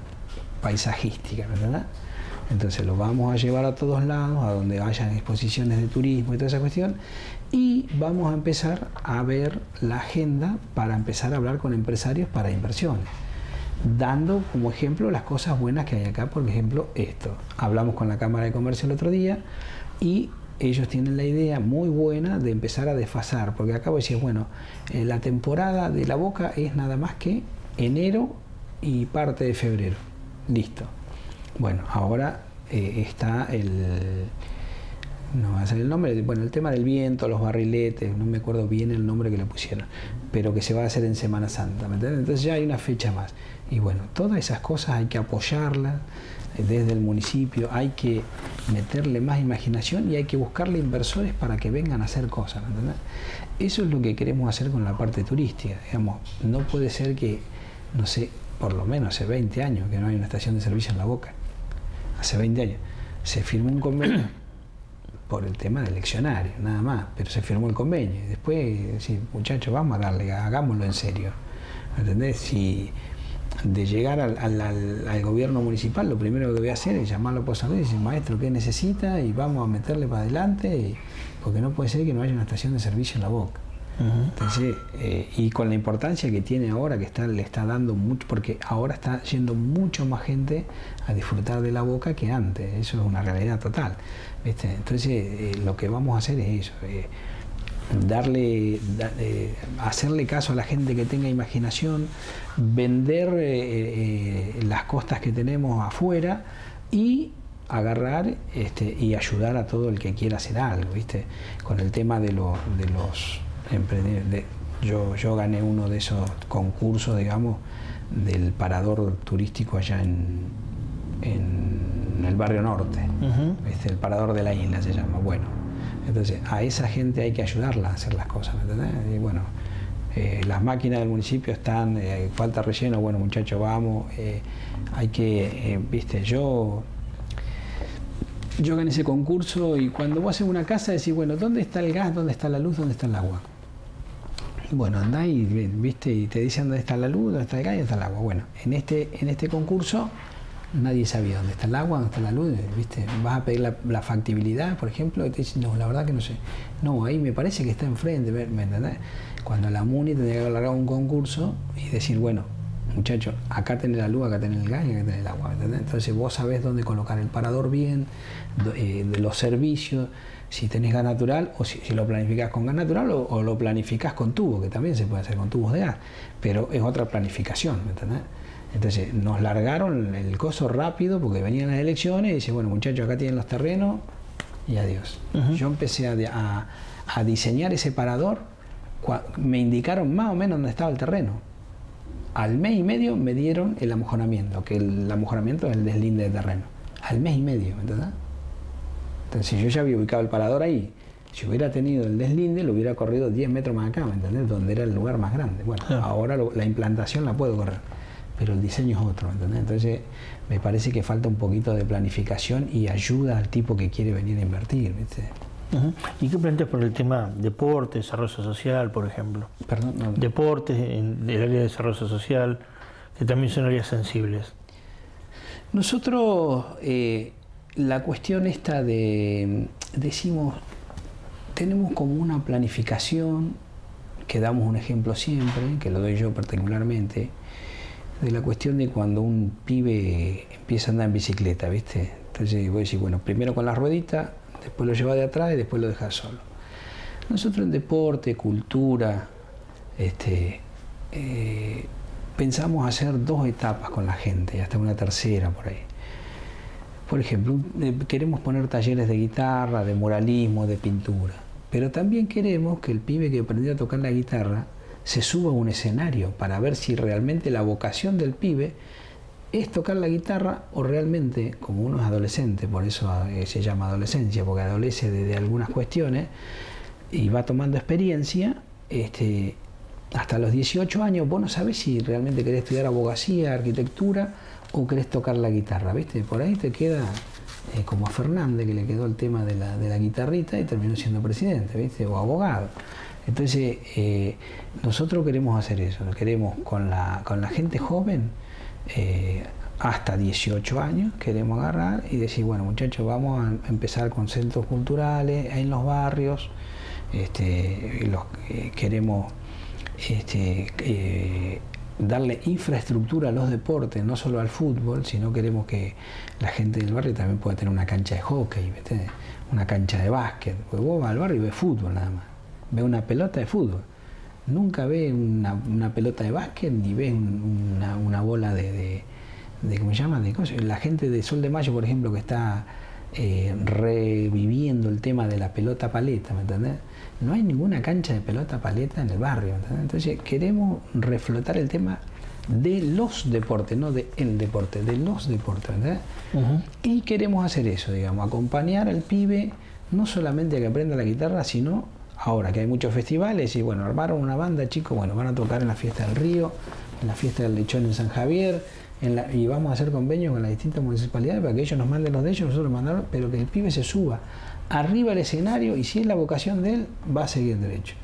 paisajística, ¿verdad? Entonces lo vamos a llevar a todos lados, a donde hayan exposiciones de turismo y toda esa cuestión, y vamos a empezar a ver la agenda para empezar a hablar con empresarios para inversiones, dando como ejemplo las cosas buenas que hay acá, por ejemplo esto. Hablamos con la Cámara de Comercio el otro día y ellos tienen la idea muy buena de empezar a desfasar, porque acá vos decís, bueno, eh, la temporada de la boca es nada más que enero y parte de febrero. Listo bueno, ahora eh, está el. No va a ser el nombre, bueno, el tema del viento, los barriletes, no me acuerdo bien el nombre que le pusieron, pero que se va a hacer en Semana Santa, ¿me entiendes? Entonces ya hay una fecha más. Y bueno, todas esas cosas hay que apoyarlas desde el municipio, hay que meterle más imaginación y hay que buscarle inversores para que vengan a hacer cosas, ¿me entiendes? Eso es lo que queremos hacer con la parte turística, digamos, no puede ser que, no sé, por lo menos hace 20 años que no hay una estación de servicio en la boca hace 20 años, se firmó un convenio por el tema del leccionario, nada más, pero se firmó el convenio. Después, decir, muchachos, vamos a darle, hagámoslo en serio. ¿Entendés? Si de llegar al, gobierno municipal, lo primero que voy a hacer es llamarlo por salud y decir, maestro, ¿qué necesita? Y vamos a meterle para adelante, porque no puede ser que no haya una estación de servicio en la boca. Entonces, eh, y con la importancia que tiene ahora, que está, le está dando mucho, porque ahora está yendo mucho más gente a disfrutar de la boca que antes, eso es una realidad total. Entonces, eh, lo que vamos a hacer es eso. Eh, darle hacerle caso a la gente que tenga imaginación vender las costas que tenemos afuera y agarrar este, y ayudar a todo el que quiera hacer algo, ¿viste? Con el tema de, los yo, yo gané uno de esos concursos, digamos, del parador turístico allá en, en el barrio norte. el parador de la isla se llama. Bueno, entonces a esa gente hay que ayudarla a hacer las cosas, ¿me Y bueno, eh, las máquinas del municipio están, eh, falta relleno, bueno muchachos, vamos, eh, hay que, viste, yo yo gané ese concurso y cuando vos haces una casa decís, bueno, ¿dónde está el gas? ¿Dónde está la luz? ¿Dónde está el agua? Bueno, andá y viste y te dicen dónde está la luz, dónde está el gas y dónde está el agua. Bueno, en este, en este concurso nadie sabía dónde está el agua, dónde está la luz, viste, vas a pedir la, factibilidad, por ejemplo, y te dicen, no, la verdad que no sé. No, ahí me parece que está enfrente, ¿me entendés? Cuando la MUNI tendría que alargar un concurso y decir, bueno, muchachos, acá tenés la luz, acá tenés el gas y acá tenés el agua, ¿entendés? Entonces vos sabés dónde colocar el parador bien, eh, los servicios, si tenés gas natural o si, lo planificás con gas natural o, lo planificás con tubo, que también se puede hacer con tubos de gas, pero es otra planificación, ¿me entendés? Entonces nos largaron el coso rápido porque venían las elecciones y dice, bueno muchachos, acá tienen los terrenos y adiós. Yo empecé a, a, diseñar ese parador, me indicaron más o menos dónde estaba el terreno. Al mes y medio me dieron el amojonamiento, que el amojonamiento es el deslinde de terreno. Al mes y medio, ¿me entendés? Entonces, si yo ya había ubicado el parador ahí, si hubiera tenido el deslinde, lo hubiera corrido 10 metros más acá, ¿me entendés? Donde era el lugar más grande. Bueno, ahora la implantación la puedo correr, pero el diseño es otro, ¿me entendés? Entonces, me parece que falta un poquito de planificación y ayuda al tipo que quiere venir a invertir, ¿viste? ¿Y qué planteas por el tema deporte, desarrollo social, por ejemplo? Perdón, Deportes, en el área de desarrollo social, que también son áreas sensibles. Nosotros, eh, la cuestión esta de, decimos, tenemos como una planificación, que damos un ejemplo siempre, que lo doy yo particularmente, de la cuestión de cuando un pibe empieza a andar en bicicleta, ¿viste? Entonces voy a decir, bueno, primero con la ruedita, después lo lleva de atrás y después lo deja solo. Nosotros en deporte, cultura, este, eh, pensamos hacer dos etapas con la gente, hasta una tercera por ahí. Por ejemplo, eh, queremos poner talleres de guitarra, de muralismo, de pintura, pero también queremos que el pibe que aprendió a tocar la guitarra se suba a un escenario para ver si realmente la vocación del pibe es tocar la guitarra o realmente, como uno es adolescente, por eso eh, se llama adolescencia, porque adolece de, algunas cuestiones y va tomando experiencia, este, hasta los 18 años vos no sabés si realmente querés estudiar abogacía, arquitectura o querés tocar la guitarra, ¿viste? Por ahí te queda eh, como a Fernández que le quedó el tema de la, de la guitarrita y terminó siendo presidente, ¿viste? O abogado. Entonces, eh, nosotros queremos hacer eso, queremos con la, con la gente joven, eh, hasta 18 años, queremos agarrar y decir, bueno muchachos, vamos a empezar con centros culturales en los barrios, este, los, queremos este, darle infraestructura a los deportes, no solo al fútbol, sino queremos que la gente del barrio también pueda tener una cancha de hockey, una cancha de básquet. Porque vos vas al barrio y ves fútbol nada más, ves una pelota de fútbol. Nunca ves una, pelota de básquet ni ves una, bola de, de, ¿cómo se llama? De cosas. La gente de Sol de Mayo, por ejemplo, que está eh, reviviendo el tema de la pelota paleta, ¿me entendés? no hay ninguna cancha de pelota paleta en el barrio. Entonces queremos reflotar el tema de los deportes, no de el deporte, de los deportes. Y queremos hacer eso, digamos, acompañar al pibe no solamente a que aprenda la guitarra, sino ahora que hay muchos festivales y bueno, armaron una banda, chicos, bueno, van a tocar en la fiesta del río, en la fiesta del lechón en San Javier, y vamos a hacer convenios con las distintas municipalidades para que ellos nos manden los de ellos, nosotros mandamos, pero que el pibe se suba arriba el escenario y si es la vocación de él, va a seguir en derecho.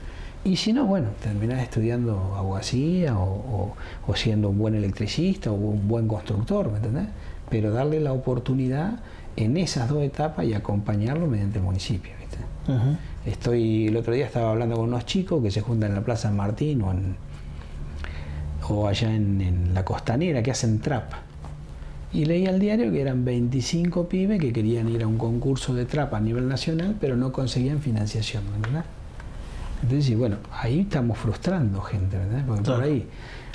Y si no, bueno, terminás estudiando abogacía o, siendo un buen electricista o un buen constructor, ¿me entendés? Pero darle la oportunidad en esas dos etapas y acompañarlo mediante el municipio, ¿viste? Estoy, el otro día estaba hablando con unos chicos que se juntan en la Plaza San Martín o, en, o allá en, en la costanera que hacen trap y leí al diario que eran 25 pibes que querían ir a un concurso de trapa a nivel nacional, pero no conseguían financiación, ¿verdad? Entonces, bueno, ahí estamos frustrando gente, ¿verdad? Porque por ahí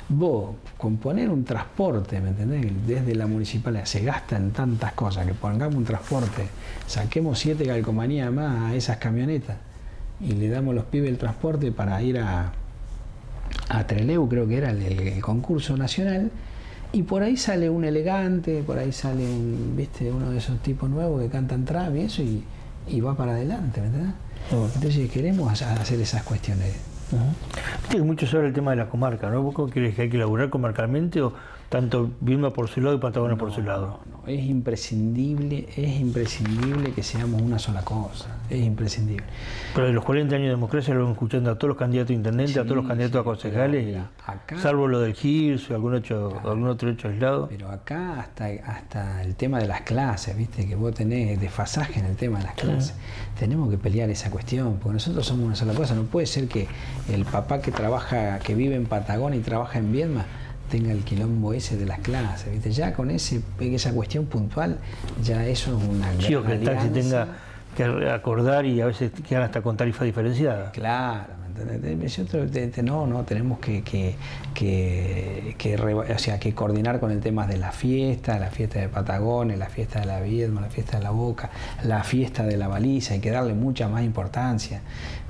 vos, con poner un transporte, ¿me entendés? Desde la municipalidad se gasta en tantas cosas, que pongamos un transporte, saquemos siete calcomanías más a esas camionetas y le damos los pibes el transporte para ir a, a Treleu, creo que era el concurso nacional, y por ahí sale un elegante, por ahí sale un, ¿viste? uno de esos tipos nuevos que cantan trap y eso y, va para adelante, ¿verdad? Entonces queremos hacer esas cuestiones. Uh mucho sobre el tema de la comarca, ¿no? ¿Vos crees que hay que laburar comarcalmente o tanto Vilma por su lado y Patagonia por su lado. No, es imprescindible, es imprescindible que seamos una sola cosa, es imprescindible. Pero de los 40 años de democracia lo vamos escuchando a todos los candidatos a intendentes, a todos los candidatos a concejales, salvo lo del GIRS o algún, hecho, algún otro hecho aislado. Pero acá hasta, hasta el tema de las clases, viste, que vos tenés desfasaje en el tema de las clases. Tenemos que pelear esa cuestión, porque nosotros somos una sola cosa. No puede ser que el papá que trabaja, que vive en Patagonia y trabaja en Viedma, tenga el quilombo ese de las clases, ¿viste? Ya con ese, esa cuestión puntual, ya eso es una sí, que el taxi tenga que acordar y a veces quedan hasta con tarifa diferenciada. Claro, no, no, tenemos que, que, que, sea, que coordinar con el tema de la fiesta, la fiesta de Patagones, la fiesta de la Viedma, la fiesta de la Boca, la fiesta de la baliza, hay que darle mucha más importancia,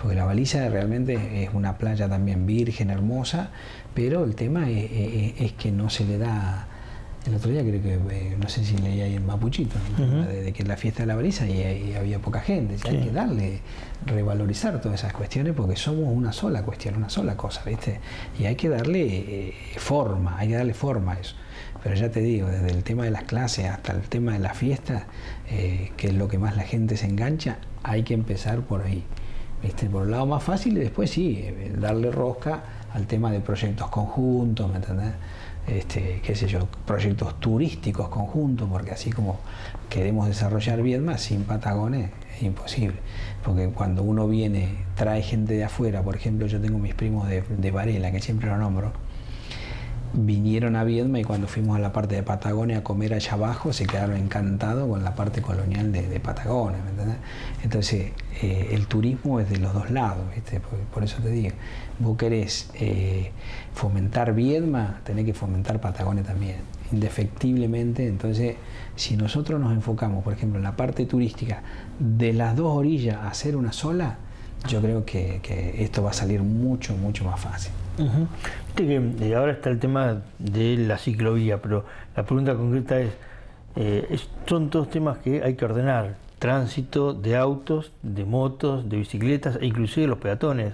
porque la baliza realmente es una playa también virgen, hermosa, pero el tema es, que no se le da el otro día creo que, eh, no sé si leía ahí en Mapuchito, de, que la fiesta de la brisa y, había poca gente. Hay que darle, revalorizar todas esas cuestiones porque somos una sola cuestión, una sola cosa, ¿viste? Y hay que darle eh, forma, hay que darle forma a eso. Pero ya te digo, desde el tema de las clases hasta el tema de la fiesta, eh, que es lo que más la gente se engancha, hay que empezar por ahí. ¿viste? Por el lado más fácil y después sí, darle rosca al tema de proyectos conjuntos, ¿me entendés? Este, qué sé yo, proyectos turísticos conjuntos, porque así como queremos desarrollar Viedma sin Patagones es imposible. Porque cuando uno viene, trae gente de afuera, por ejemplo, yo tengo mis primos de, de Varela, que siempre lo nombro, vinieron a Viedma y cuando fuimos a la parte de Patagonia a comer allá abajo se quedaron encantados con la parte colonial de, Patagonia. Entonces, eh, el turismo es de los dos lados, Por, eso te digo, vos querés eh, fomentar Viedma, tenés que fomentar Patagonia también, indefectiblemente. Entonces, si nosotros nos enfocamos, por ejemplo, en la parte turística, de las dos orillas a hacer una sola, yo creo que, que esto va a salir mucho, mucho más fácil. Eh, ahora está el tema de la ciclovía, pero la pregunta concreta es, eh, son todos temas que hay que ordenar, tránsito de autos, de motos, de bicicletas e inclusive los peatones,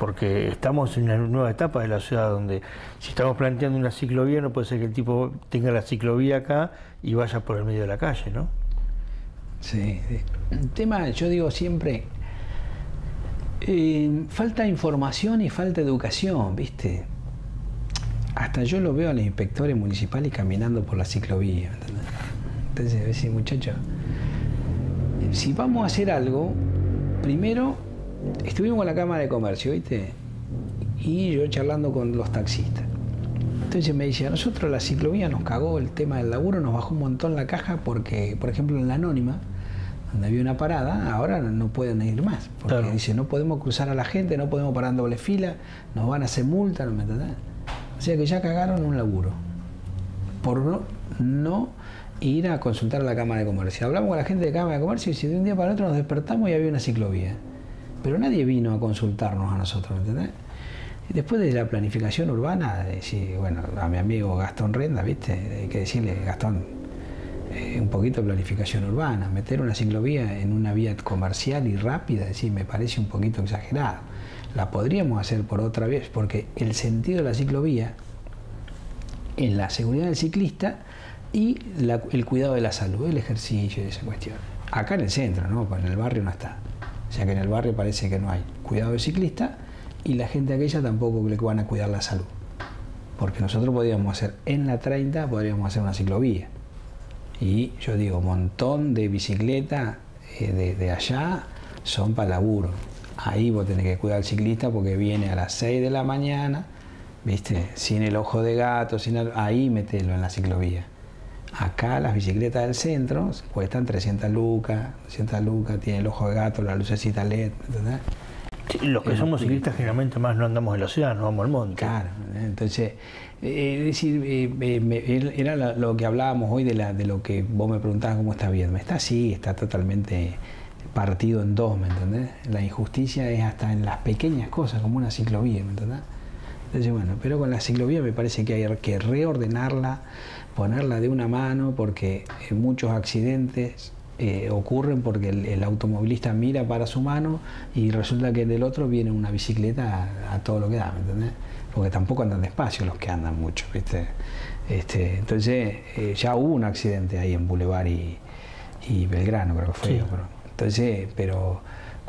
porque estamos en una nueva etapa de la ciudad donde si estamos planteando una ciclovía no puede ser que el tipo tenga la ciclovía acá y vaya por el medio de la calle, ¿no? Sí, el tema, yo digo siempre, eh, falta información y falta educación, ¿viste? Hasta yo lo veo a los inspectores municipales caminando por la ciclovía. Entonces, ese muchacho, si vamos a hacer algo, primero estuvimos con la Cámara de Comercio, ¿viste? Y yo charlando con los taxistas. Entonces me decía, a nosotros la ciclovía nos cagó el tema del laburo, nos bajó un montón la caja porque, por ejemplo, en la anónima, donde había una parada, ahora no pueden ir más. Porque dice, no podemos cruzar a la gente, no podemos parar en doble fila, nos van a hacer multa, ¿no me? O sea que ya cagaron un laburo. Por no, ir a consultar a la Cámara de Comercio. Hablamos con la gente de Cámara de Comercio y si de un día para otro nos despertamos y había una ciclovía. Pero nadie vino a consultarnos a nosotros, ¿me entendés? Después de la planificación urbana, decir, bueno, a mi amigo Gastón Renda, ¿viste? Hay que decirle, Gastón, eh, un poquito de planificación urbana, meter una ciclovía en una vía comercial y rápida, decir, me parece un poquito exagerado. La podríamos hacer por otra vez, porque el sentido de la ciclovía es la seguridad del ciclista y el cuidado de la salud, el ejercicio y esa cuestión. Acá en el centro, ¿no? Pues en el barrio no está. O sea que en el barrio parece que no hay cuidado del ciclista y la gente aquella tampoco le van a cuidar la salud. Porque nosotros podríamos hacer en la 30, podríamos hacer una ciclovía y yo digo, montón de bicicletas eh, de, allá son para laburo. Ahí vos tenés que cuidar al ciclista porque viene a las 6 de la mañana, ¿viste? Sin el ojo de gato, sin ahí metelo en la ciclovía. Acá las bicicletas del centro cuestan 300 lucas, 200 lucas, tiene el ojo de gato, la lucecita LED, ¿entendés? los que somos ciclistas generalmente más no andamos en la ciudad, no vamos al monte. Claro, entonces eh, es decir, eh, era lo que hablábamos hoy de, la, de lo que vos me preguntabas cómo está bien. Está así, está totalmente partido en dos, ¿me entendés? La injusticia es hasta en las pequeñas cosas, como una ciclovía, ¿me entendés? Entonces, bueno, pero con la ciclovía me parece que hay que reordenarla, ponerla de una mano, porque muchos accidentes eh, ocurren porque el, automovilista mira para su mano y resulta que del otro viene una bicicleta a, a todo lo que da, ¿me entendés? porque tampoco andan despacio los que andan mucho, ¿viste? Este, entonces eh, ya hubo un accidente ahí en Boulevard y, Belgrano, creo que fue. Pero, entonces, pero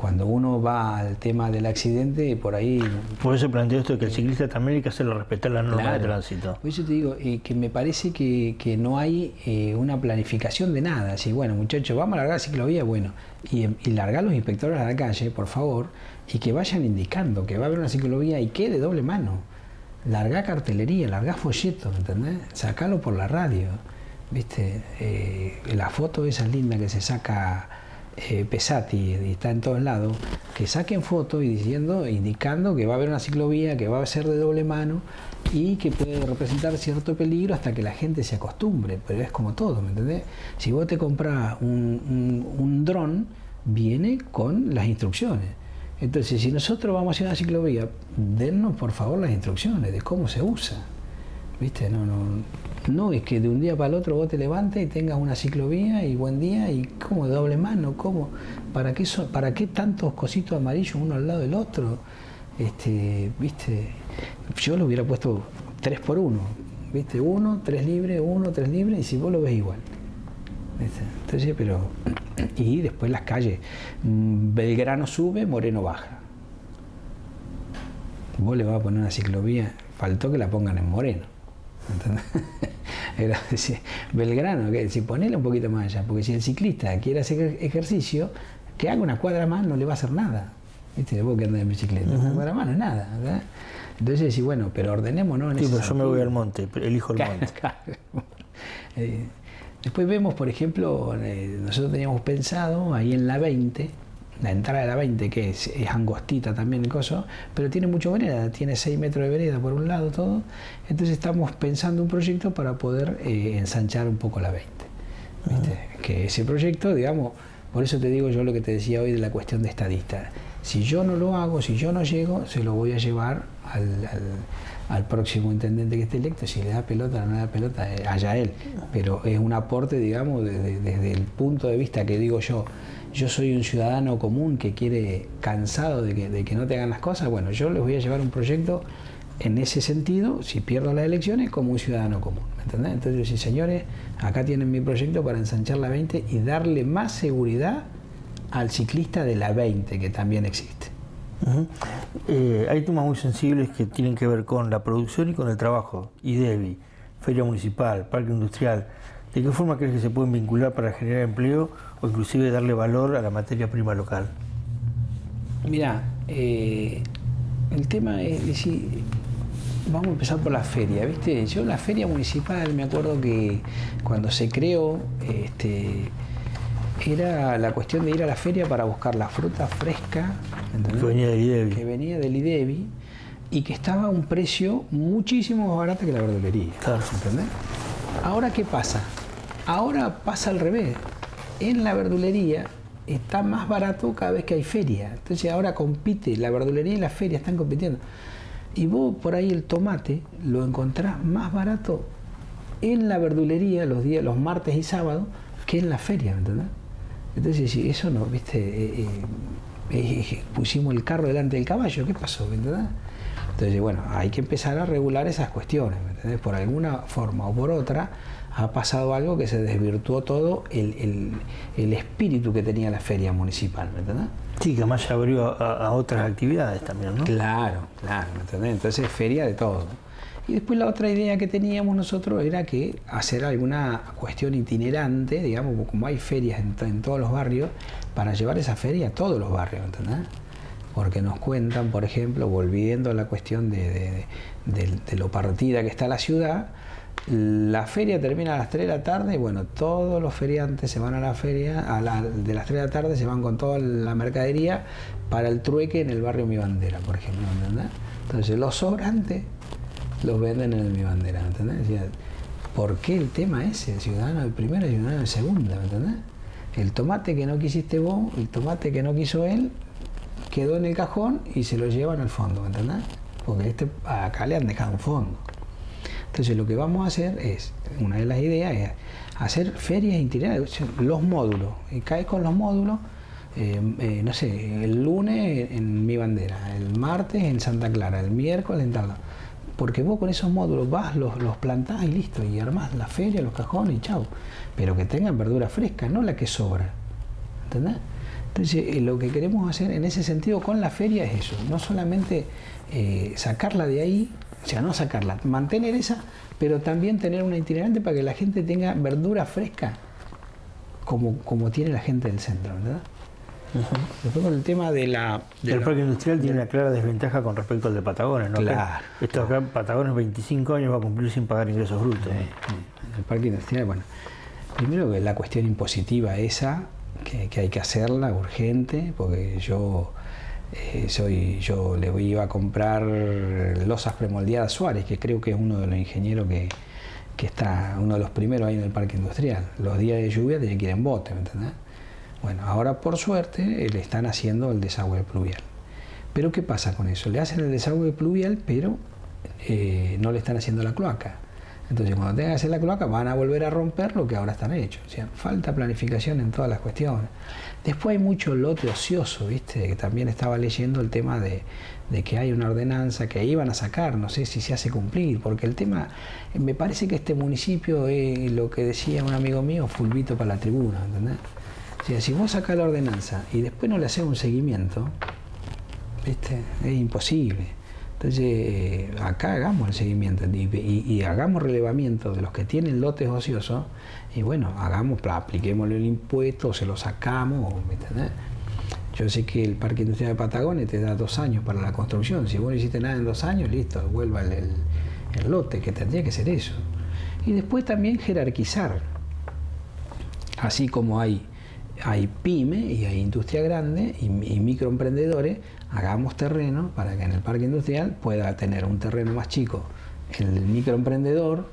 cuando uno va al tema del accidente, por ahí... Por eso planteo esto de que el ciclista también hay que hacerlo respetar la norma de tránsito. Por eso te digo eh, que me parece que, no hay eh, una planificación de nada. Si, bueno, muchachos, vamos a largar la ciclovía, bueno, y, y largar los inspectores a la calle, por favor, y que vayan indicando que va a haber una ciclovía y que de doble mano larga cartelería, larga folleto, ¿entendés? Sacalo por la radio, ¿viste? Eh, la foto esa linda que se saca eh, Pesati y está en todos lados, que saquen fotos y diciendo, indicando que va a haber una ciclovía, que va a ser de doble mano y que puede representar cierto peligro hasta que la gente se acostumbre, pero es como todo, ¿me entendés? Si vos te compras un, un, dron, viene con las instrucciones entonces, si nosotros vamos a hacer una ciclovía, dennos por favor las instrucciones de cómo se usa. ¿Viste? No, no, no es que de un día para el otro vos te levantes y tengas una ciclovía y buen día y como doble mano, ¿cómo? ¿Para qué, ¿Para tantos cositos amarillos uno al lado del otro? Este, ¿viste? Yo lo hubiera puesto tres por uno, ¿viste? Uno, tres libres, uno, tres libres, y si vos lo ves igual. Entonces, pero. Y después las calles. Mm, Belgrano sube, Moreno baja. Vos le vas a poner una ciclovía, faltó que la pongan en Moreno. Era decir, Belgrano, que si ponele un poquito más allá, porque si el ciclista quiere hacer ejercicio, que haga una cuadra más no le va a hacer nada. ¿Viste? Vos que andas en bicicleta, una cuadra más no es nada. ¿verdad? Entonces, sí, bueno, pero ordenémonos en sí, yo me voy al monte, elijo el monte. Eh, después vemos, por ejemplo, eh, nosotros teníamos pensado ahí en la 20, la entrada de la 20, que es, angostita también el coso, pero tiene mucho vereda, tiene 6 metros de vereda por un lado todo. Entonces estamos pensando un proyecto para poder eh, ensanchar un poco la 20. Que ese proyecto, digamos, por eso te digo yo lo que te decía hoy de la cuestión de estadista. Si yo no lo hago, si yo no llego, se lo voy a llevar al, próximo intendente que esté electo. Si le da pelota o no le da pelota, eh, allá él. Pero es un aporte, digamos, desde, el punto de vista que digo yo, yo soy un ciudadano común que quiere, cansado de que, de que no te hagan las cosas, bueno, yo les voy a llevar un proyecto en ese sentido, si pierdo las elecciones, como un ciudadano común. ¿me entendés? Entonces, sí, señores, acá tienen mi proyecto para ensanchar la 20 y darle más seguridad al ciclista de la 20, que también existe. Eh, hay temas muy sensibles que tienen que ver con la producción y con el trabajo. IDEBI, Feria Municipal, Parque Industrial. ¿De qué forma crees que se pueden vincular para generar empleo o inclusive darle valor a la materia prima local? Mira, eh, el tema es decir, vamos a empezar por la feria, ¿viste? Yo la feria municipal me acuerdo que cuando se creó, este, era la cuestión de ir a la feria para buscar la fruta fresca que venía del IDEBI. Que venía del IDEBI y que estaba a un precio muchísimo más barato que la verdulería. Claro. ¿Entendés? Ahora, ¿qué pasa? Ahora pasa al revés. En la verdulería está más barato cada vez que hay feria. Entonces ahora compite, la verdulería y la feria están compitiendo. Y vos por ahí el tomate lo encontrás más barato en la verdulería los días, los martes y sábados, que en la feria, ¿entendés? Entonces, eso no, viste, eh, eh, pusimos el carro delante del caballo, ¿qué pasó? ¿verdad? Entonces, bueno, hay que empezar a regular esas cuestiones, ¿me Por alguna forma o por otra ha pasado algo que se desvirtuó todo el, espíritu que tenía la feria municipal, ¿me entendés? Sí, que además ya abrió a, otras actividades también, ¿no? Claro, claro, ¿me entendés? Entonces, feria de todo. Y después la otra idea que teníamos nosotros era que hacer alguna cuestión itinerante, digamos, como hay ferias en, todos los barrios, para llevar esa feria a todos los barrios, ¿entendés? Porque nos cuentan, por ejemplo, volviendo a la cuestión de, lo partida que está la ciudad, la feria termina a las 3 de la tarde y bueno, todos los feriantes se van a la feria, a de las 3 de la tarde se van con toda la mercadería para el trueque en el barrio Mi Bandera, por ejemplo, ¿entendés? Entonces los sobrantes los venden en mi bandera, ¿me entendés? ¿Por qué el tema ese? El ciudadano del primero y el ciudadano del segundo, ¿me entendés? El tomate que no quisiste vos, el tomate que no quiso él, quedó en el cajón y se lo llevan al fondo, ¿me entendés? Porque este, acá le han dejado un fondo. Entonces lo que vamos a hacer es, una de las ideas es hacer ferias itinerantes, los módulos, y caes con los módulos, eh, eh, no sé, el lunes en mi bandera, el martes en Santa Clara, el miércoles en tal porque vos con esos módulos vas, los, los plantás y listo, y armás la feria, los cajones y chau. Pero que tengan verdura fresca, no la que sobra. ¿Entendés? Entonces, eh, lo que queremos hacer en ese sentido con la feria es eso, no solamente eh, sacarla de ahí, o sea, no sacarla, mantener esa, pero también tener una itinerante para que la gente tenga verdura fresca, como, como tiene la gente del centro, ¿verdad? Después con el tema de la... el parque industrial tiene una clara desventaja con respecto al de Patagones, ¿no? Claro. Estos Patagones 25 años va a cumplir sin pagar ingresos brutos. El parque industrial, bueno, primero que la cuestión impositiva esa, que, hay que hacerla urgente, porque yo... Eh, soy, yo le iba a comprar losas premoldeadas Suárez, que creo que es uno de los ingenieros que, está, uno de los primeros ahí en el parque industrial. Los días de lluvia tienen que ir en bote, ¿me entendés? Bueno, ahora por suerte le están haciendo el desagüe pluvial. Pero ¿qué pasa con eso? Le hacen el desagüe pluvial, pero eh, no le están haciendo la cloaca. Entonces, cuando tengan que hacer la cloaca, van a volver a romper lo que ahora están hechos. O sea, falta planificación en todas las cuestiones. Después hay mucho lote ocioso, ¿viste? Que también estaba leyendo el tema de, que hay una ordenanza que iban a sacar, no sé si se hace cumplir, porque el tema, me parece que este municipio es lo que decía un amigo mío, fulvito para la tribuna, ¿entendés? Si vos sacás la ordenanza y después no le haces un seguimiento, ¿viste? Es imposible. Entonces, acá hagamos el seguimiento y, hagamos relevamiento de los que tienen lotes ociosos y bueno, hagamos, apliquémosle el impuesto, se lo sacamos, Yo sé que el Parque Industrial de Patagonia te da dos años para la construcción. Si vos no hiciste nada en dos años, listo, vuelva el, el lote, que tendría que ser eso. Y después también jerarquizar. Así como hay hay pyme y hay industria grande y, microemprendedores, hagamos terreno para que en el parque industrial pueda tener un terreno más chico el microemprendedor,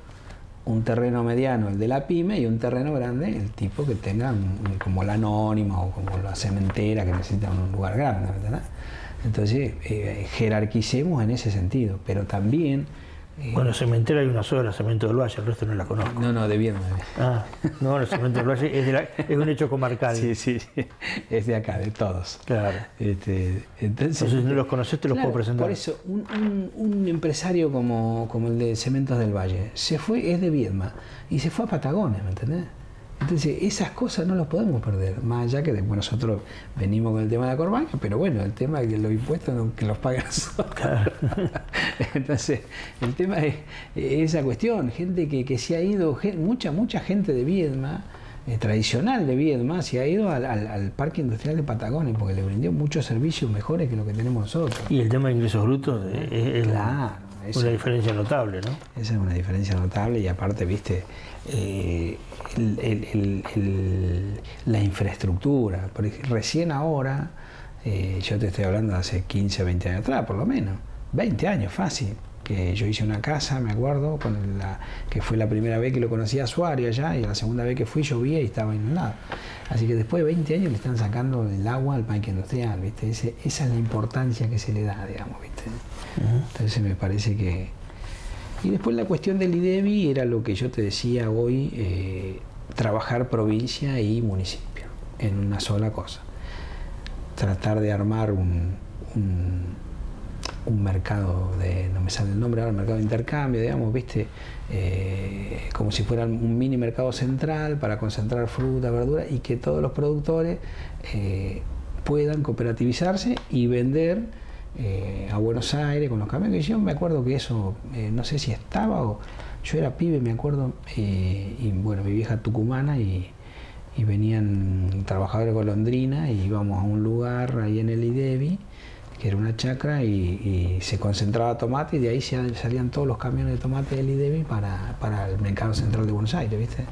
un terreno mediano el de la pyme y un terreno grande el tipo que tenga como la anónima o como la cementera que necesita un lugar grande. Entonces, eh, jerarquicemos en ese sentido, pero también bueno, cementera hay una sola, Cemento del Valle, el resto no la conozco. No, no, de bien. Ah, no, el Cemento del Valle es, es, un hecho comarcal. Sí, sí, es de acá, de todos. Claro. Este, entonces, si no los conoces, te los puedo presentar. Por eso, un, un, empresario como, como, el de Cementos del Valle se fue, es de Viedma, y se fue a Patagonia, ¿me entendés? Entonces, esas cosas no las podemos perder, más allá que después nosotros venimos con el tema de la corbaña, pero bueno, el tema de los impuestos que los pagan nosotros. Entonces, el tema es esa cuestión, gente que, que se ha ido, mucha, mucha gente de Viedma, eh, tradicional de Viedma, se ha ido al, Parque Industrial de Patagonia porque le brindó muchos servicios mejores que lo que tenemos nosotros. Y el tema de ingresos brutos es, una diferencia notable, ¿no? Esa es una diferencia notable y aparte, viste, eh, la infraestructura. Porque recién ahora, eh, yo te estoy hablando de hace 15, 20 años atrás, por lo menos, 20 años fácil, que yo hice una casa, me acuerdo, con la, que fue la primera vez que lo conocí a Suárez allá, y la segunda vez que fui llovía y estaba inundado. Así que después de 20 años le están sacando el agua al parque industrial, ¿viste? esa es la importancia que se le da, digamos, ¿viste? Entonces me parece que, y después la cuestión del IDEBI era lo que yo te decía hoy, eh, trabajar provincia y municipio en una sola cosa. Tratar de armar un, un, mercado de, no me sale el nombre ahora, mercado de intercambio, digamos, viste, eh, como si fuera un mini mercado central para concentrar fruta, verdura y que todos los productores eh, puedan cooperativizarse y vender eh, a Buenos Aires con los camiones. Yo me acuerdo que eso, no sé si estaba o yo era pibe, me acuerdo, y bueno, mi vieja tucumana y, venían trabajadores golondrina y íbamos a un lugar ahí en el IDEBI, que era una chacra, y, se concentraba tomate y de ahí salían todos los camiones de tomate del IDEBI para, para el mercado central de Buenos Aires, ¿viste?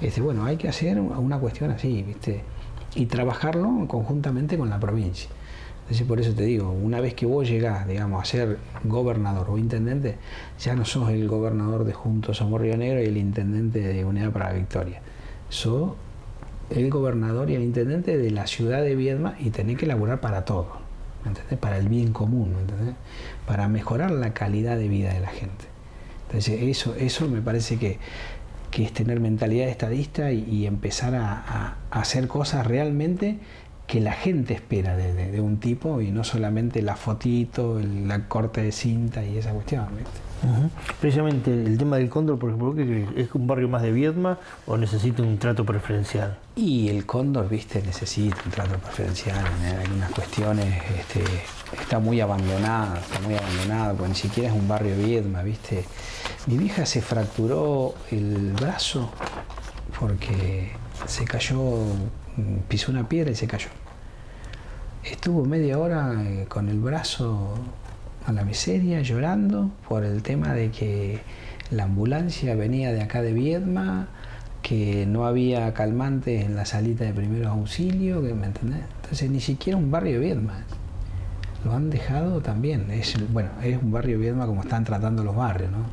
Este, bueno, hay que hacer una cuestión así, ¿viste? Y trabajarlo conjuntamente con la provincia. Entonces, por eso te digo, una vez que vos llegás, digamos, a ser gobernador o intendente, ya no sos el gobernador de Juntos Somos Río Negro y el intendente de Unidad para la Victoria. Sos el gobernador y el intendente de la ciudad de Viedma y tenés que laburar para todo, Para el bien común, ¿entendés? Para mejorar la calidad de vida de la gente. Entonces, eso, eso me parece que, es tener mentalidad estadista y, empezar a hacer cosas realmente que la gente espera de, un tipo y no solamente la fotito, el, la corte de cinta y esa cuestión. Precisamente el tema del cóndor, por ejemplo, ¿es un barrio más de Viedma o necesita un trato preferencial? Y el cóndor, viste, necesita un trato preferencial. En algunas cuestiones este, está muy abandonado, está muy abandonado, porque ni siquiera es un barrio Viedma, viste. Mi vieja se fracturó el brazo porque se cayó pisó una piedra y se cayó. Estuvo media hora eh, con el brazo a la miseria, llorando por el tema de que la ambulancia venía de acá de Viedma, que no había calmantes en la salita de primeros auxilios, que, ¿me entendés? Entonces ni siquiera un barrio de Viedma. Lo han dejado también. Es, bueno, es un barrio de Viedma como están tratando los barrios, ¿no?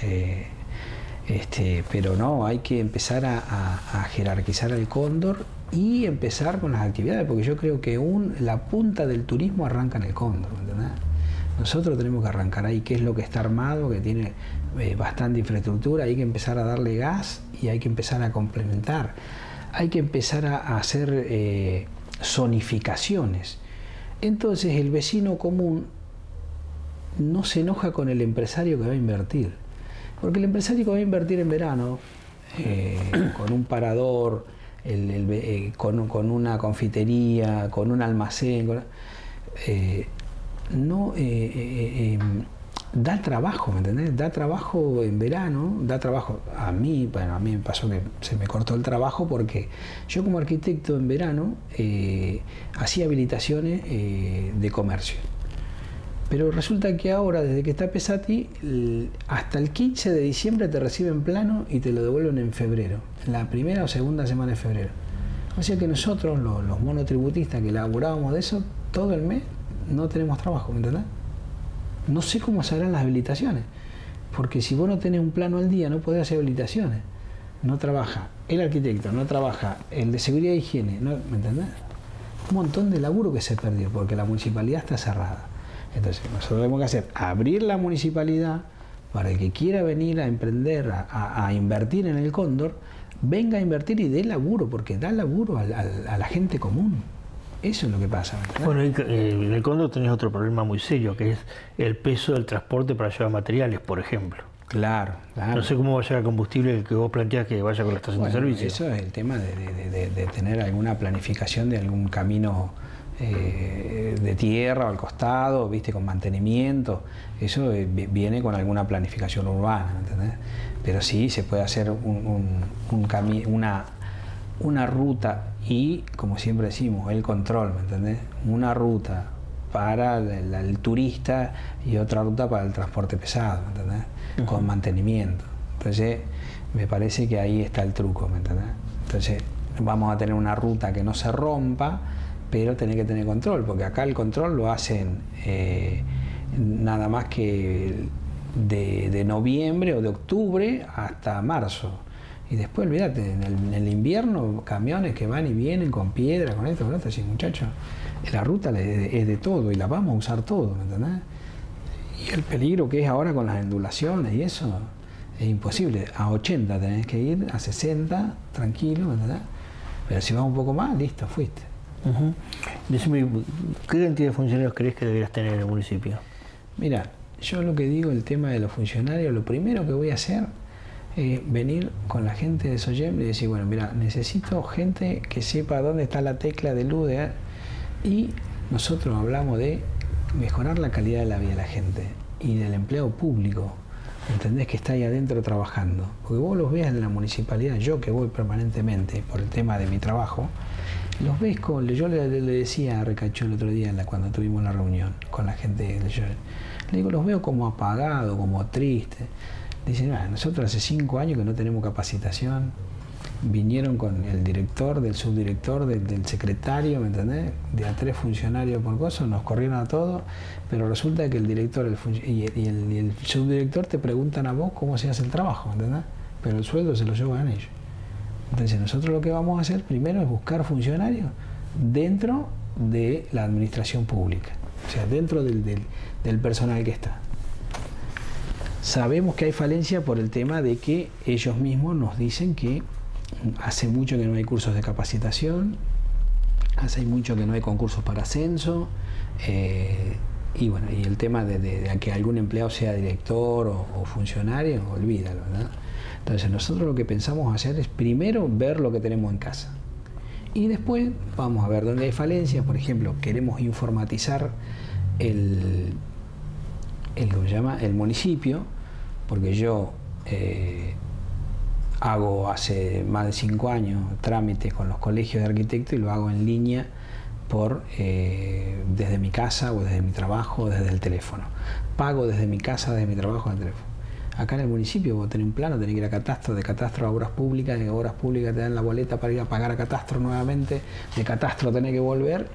Eh, este, pero no, hay que empezar a, jerarquizar el cóndor y empezar con las actividades, porque yo creo que un, la punta del turismo arranca en el cóndor, Nosotros tenemos que arrancar ahí, qué es lo que está armado, que tiene eh, bastante infraestructura, hay que empezar a darle gas y hay que empezar a complementar. Hay que empezar a, hacer eh, zonificaciones. Entonces el vecino común no se enoja con el empresario que va a invertir. Porque el empresario que va a invertir en verano, eh, con un parador, con, una confitería, con un almacén, no eh, eh, em, da trabajo, ¿me entendés? Da trabajo en verano, da trabajo a mí, bueno, a mí me pasó que se me cortó el trabajo porque yo como arquitecto en verano eh, hacía habilitaciones de comercio. Pero resulta que ahora, desde que está Pesati, hasta el 15 de diciembre te reciben plano y te lo devuelven en febrero, la primera o segunda semana de febrero. O sea que nosotros, los, monotributistas que elaborábamos de eso, todo el mes no tenemos trabajo, ¿me entendés? No sé cómo se harán las habilitaciones, porque si vos no tenés un plano al día, no podés hacer habilitaciones. No trabaja el arquitecto, no trabaja el de seguridad e higiene, ¿no? ¿me entendés? Un montón de laburo que se perdió, porque la municipalidad está cerrada. Entonces, nosotros tenemos que hacer abrir la municipalidad para el que quiera venir a emprender, a, invertir en el cóndor, venga a invertir y dé laburo, porque da laburo a la gente común. Eso es lo que pasa. Bueno, eh, en el Cóndor tenés otro problema muy serio, que es el peso del transporte para llevar materiales, por ejemplo. Claro, claro. No sé cómo va a llegar el combustible el que vos planteás que vaya con la estación de servicio. Eso es el tema de, tener alguna planificación de algún camino eh, de tierra al costado, viste, con mantenimiento. Eso eh, viene con alguna planificación urbana, ¿entendés? Pero sí se puede hacer un, un, una, una ruta y, como siempre decimos, el control, ¿me entendés? Una ruta para el, turista y otra ruta para el transporte pesado, ¿me entendés? Con mantenimiento. Entonces, me parece que ahí está el truco, ¿me entendés? Entonces, vamos a tener una ruta que no se rompa, pero tiene que tener control, porque acá el control lo hacen eh, nada más que de noviembre o de octubre hasta marzo. Y después, olvídate, en el, invierno, camiones que van y vienen con piedra, con esto, con esto, así, muchachos, la ruta es de, todo y la vamos a usar todo, ¿me entendés? Y el peligro que es ahora con las ondulaciones y eso, es imposible. A 80 tenés que ir, a 60, tranquilo, ¿me entendés? Pero si vas un poco más, listo, fuiste. ¿qué cantidad de funcionarios crees que deberías tener en el municipio? Mira, yo lo que digo, el tema de los funcionarios, lo primero que voy a hacer eh, venir con la gente de Soyem y decir, bueno, mira, necesito gente que sepa dónde está la tecla de luz y nosotros hablamos de mejorar la calidad de la vida de la gente y del empleo público. ¿Entendés que está ahí adentro trabajando? Porque vos los ves en la municipalidad, yo que voy permanentemente por el tema de mi trabajo, los ves con. Yo le, decía a Recacho el otro día cuando tuvimos la reunión con la gente de Le digo, los veo como apagados, como tristes. Dicen, ah, nosotros hace cinco años que no tenemos capacitación, vinieron con el director, del subdirector, del, secretario, ¿me entendés? De a tres funcionarios por cosa, nos corrieron a todos, pero resulta que el director y, el, subdirector te preguntan a vos cómo se hace el trabajo, ¿me entendés? Pero el sueldo se lo llevan ellos. Entonces nosotros lo que vamos a hacer primero es buscar funcionarios dentro de la administración pública, o sea, dentro del personal que está. Sabemos que hay falencia por el tema de que ellos mismos nos dicen que hace mucho que no hay cursos de capacitación, hace mucho que no hay concursos para ascenso, eh, y bueno, y el tema de, que algún empleado sea director o, funcionario, olvídalo, ¿verdad? Entonces nosotros lo que pensamos hacer es primero ver lo que tenemos en casa. Y después vamos a ver dónde hay falencias, por ejemplo, queremos informatizar el, el, lo llama el municipio, porque yo eh, hago hace más de cinco años trámites con los colegios de arquitectos y lo hago en línea por eh, desde mi casa o desde mi trabajo o desde el teléfono. Pago desde mi casa, desde mi trabajo, el teléfono. Acá en el municipio vos tenés un plano, tenés que ir a catastro, de catastro a obras públicas, de obras públicas te dan la boleta para ir a pagar a catastro nuevamente, de catastro tenés que volver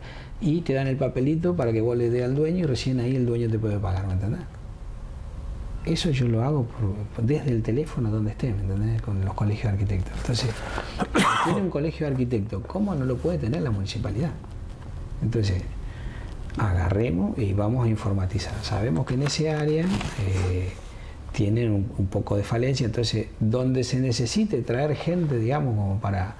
y te dan el papelito para que vos le dé al dueño y recién ahí el dueño te puede pagar, ¿me entendés? Eso yo lo hago desde el teléfono donde esté, ¿me entendés? Con los colegios de arquitectos. Entonces, tiene un colegio de arquitectos, ¿cómo no lo puede tener la municipalidad? Entonces, agarremos y vamos a informatizar. Sabemos que en ese área eh, tienen un, poco de falencia, entonces donde se necesite traer gente, digamos, como para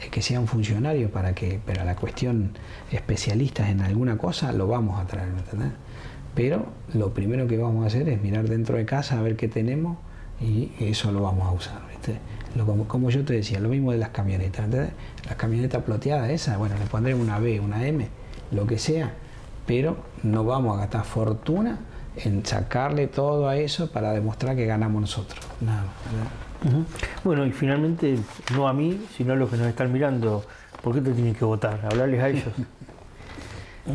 eh, que sean funcionarios, para que, pero la cuestión especialistas en alguna cosa, lo vamos a traer, ¿entendés? Pero lo primero que vamos a hacer es mirar dentro de casa a ver qué tenemos y eso lo vamos a usar, ¿viste? como, yo te decía, lo mismo de las camionetas, ¿entendés? Las camionetas ploteadas esas, bueno, le pondremos una B, una M, lo que sea, pero no vamos a gastar fortuna en sacarle todo a eso para demostrar que ganamos nosotros. Nada Bueno, y finalmente, no a mí, sino a los que nos están mirando, ¿por qué te tienen que votar? Hablarles a ellos.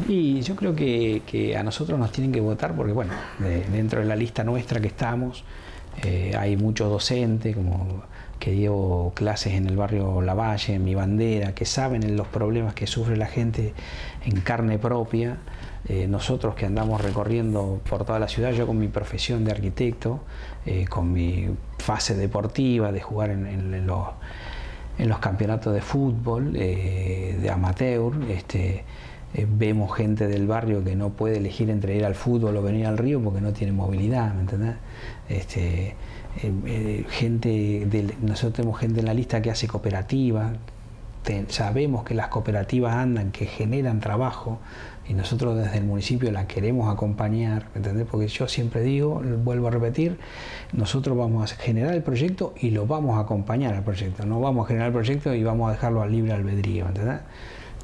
Y yo creo que, a nosotros nos tienen que votar porque, bueno, dentro de la lista nuestra que estamos, eh, hay muchos docentes, como que dio clases en el barrio Lavalle, en mi bandera, que saben los problemas que sufre la gente en carne propia. Eh, nosotros que andamos recorriendo por toda la ciudad, yo con mi profesión de arquitecto, eh, con mi fase deportiva de jugar en, los, en los, campeonatos de fútbol, eh, de amateur, este, vemos gente del barrio que no puede elegir entre ir al fútbol o venir al río porque no tiene movilidad, ¿me entendés? Este, gente nosotros tenemos gente en la lista que hace cooperativa, sabemos que las cooperativas andan, que generan trabajo, y nosotros desde el municipio la queremos acompañar, ¿entendés? Porque yo siempre digo, vuelvo a repetir, nosotros vamos a generar el proyecto y lo vamos a acompañar al proyecto, no vamos a generar el proyecto y vamos a dejarlo al libre albedrío, ¿entendés?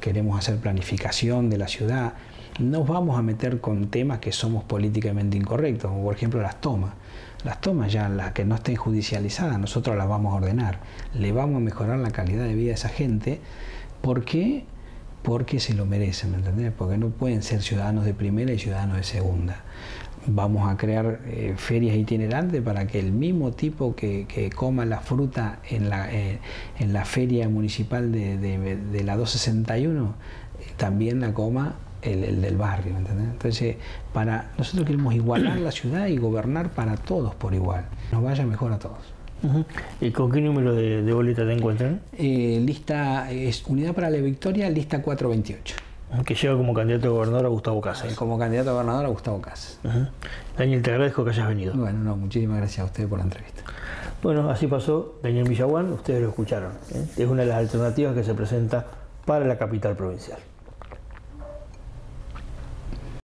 Queremos hacer planificación de la ciudad, nos vamos a meter con temas que somos políticamente incorrectos, como por ejemplo las tomas. Las tomas ya, las que no estén judicializadas, nosotros las vamos a ordenar, le vamos a mejorar la calidad de vida a esa gente, ¿por qué? Porque se lo merecen, ¿me entendés? Porque no pueden ser ciudadanos de primera y ciudadanos de segunda. Vamos a crear eh, ferias itinerantes para que el mismo tipo que, coma la fruta en la, eh, en la feria municipal de, la 261 eh, también la coma el, del barrio, ¿me entendés? Entonces, para, nosotros queremos igualar la ciudad y gobernar para todos por igual. Nos vaya mejor a todos. ¿Y con qué número de, boleta te encuentran? Eh, lista, es Unidad para la Victoria, lista 428. Que lleva como candidato a gobernador a Gustavo Casas. como candidato a gobernador a Gustavo Casas. Daniel, te agradezco que hayas venido. Bueno, no, muchísimas gracias a usted por la entrevista. Bueno, así pasó Daniel Villaguán, ustedes lo escucharon. ¿eh? Es una de las alternativas que se presenta para la capital provincial.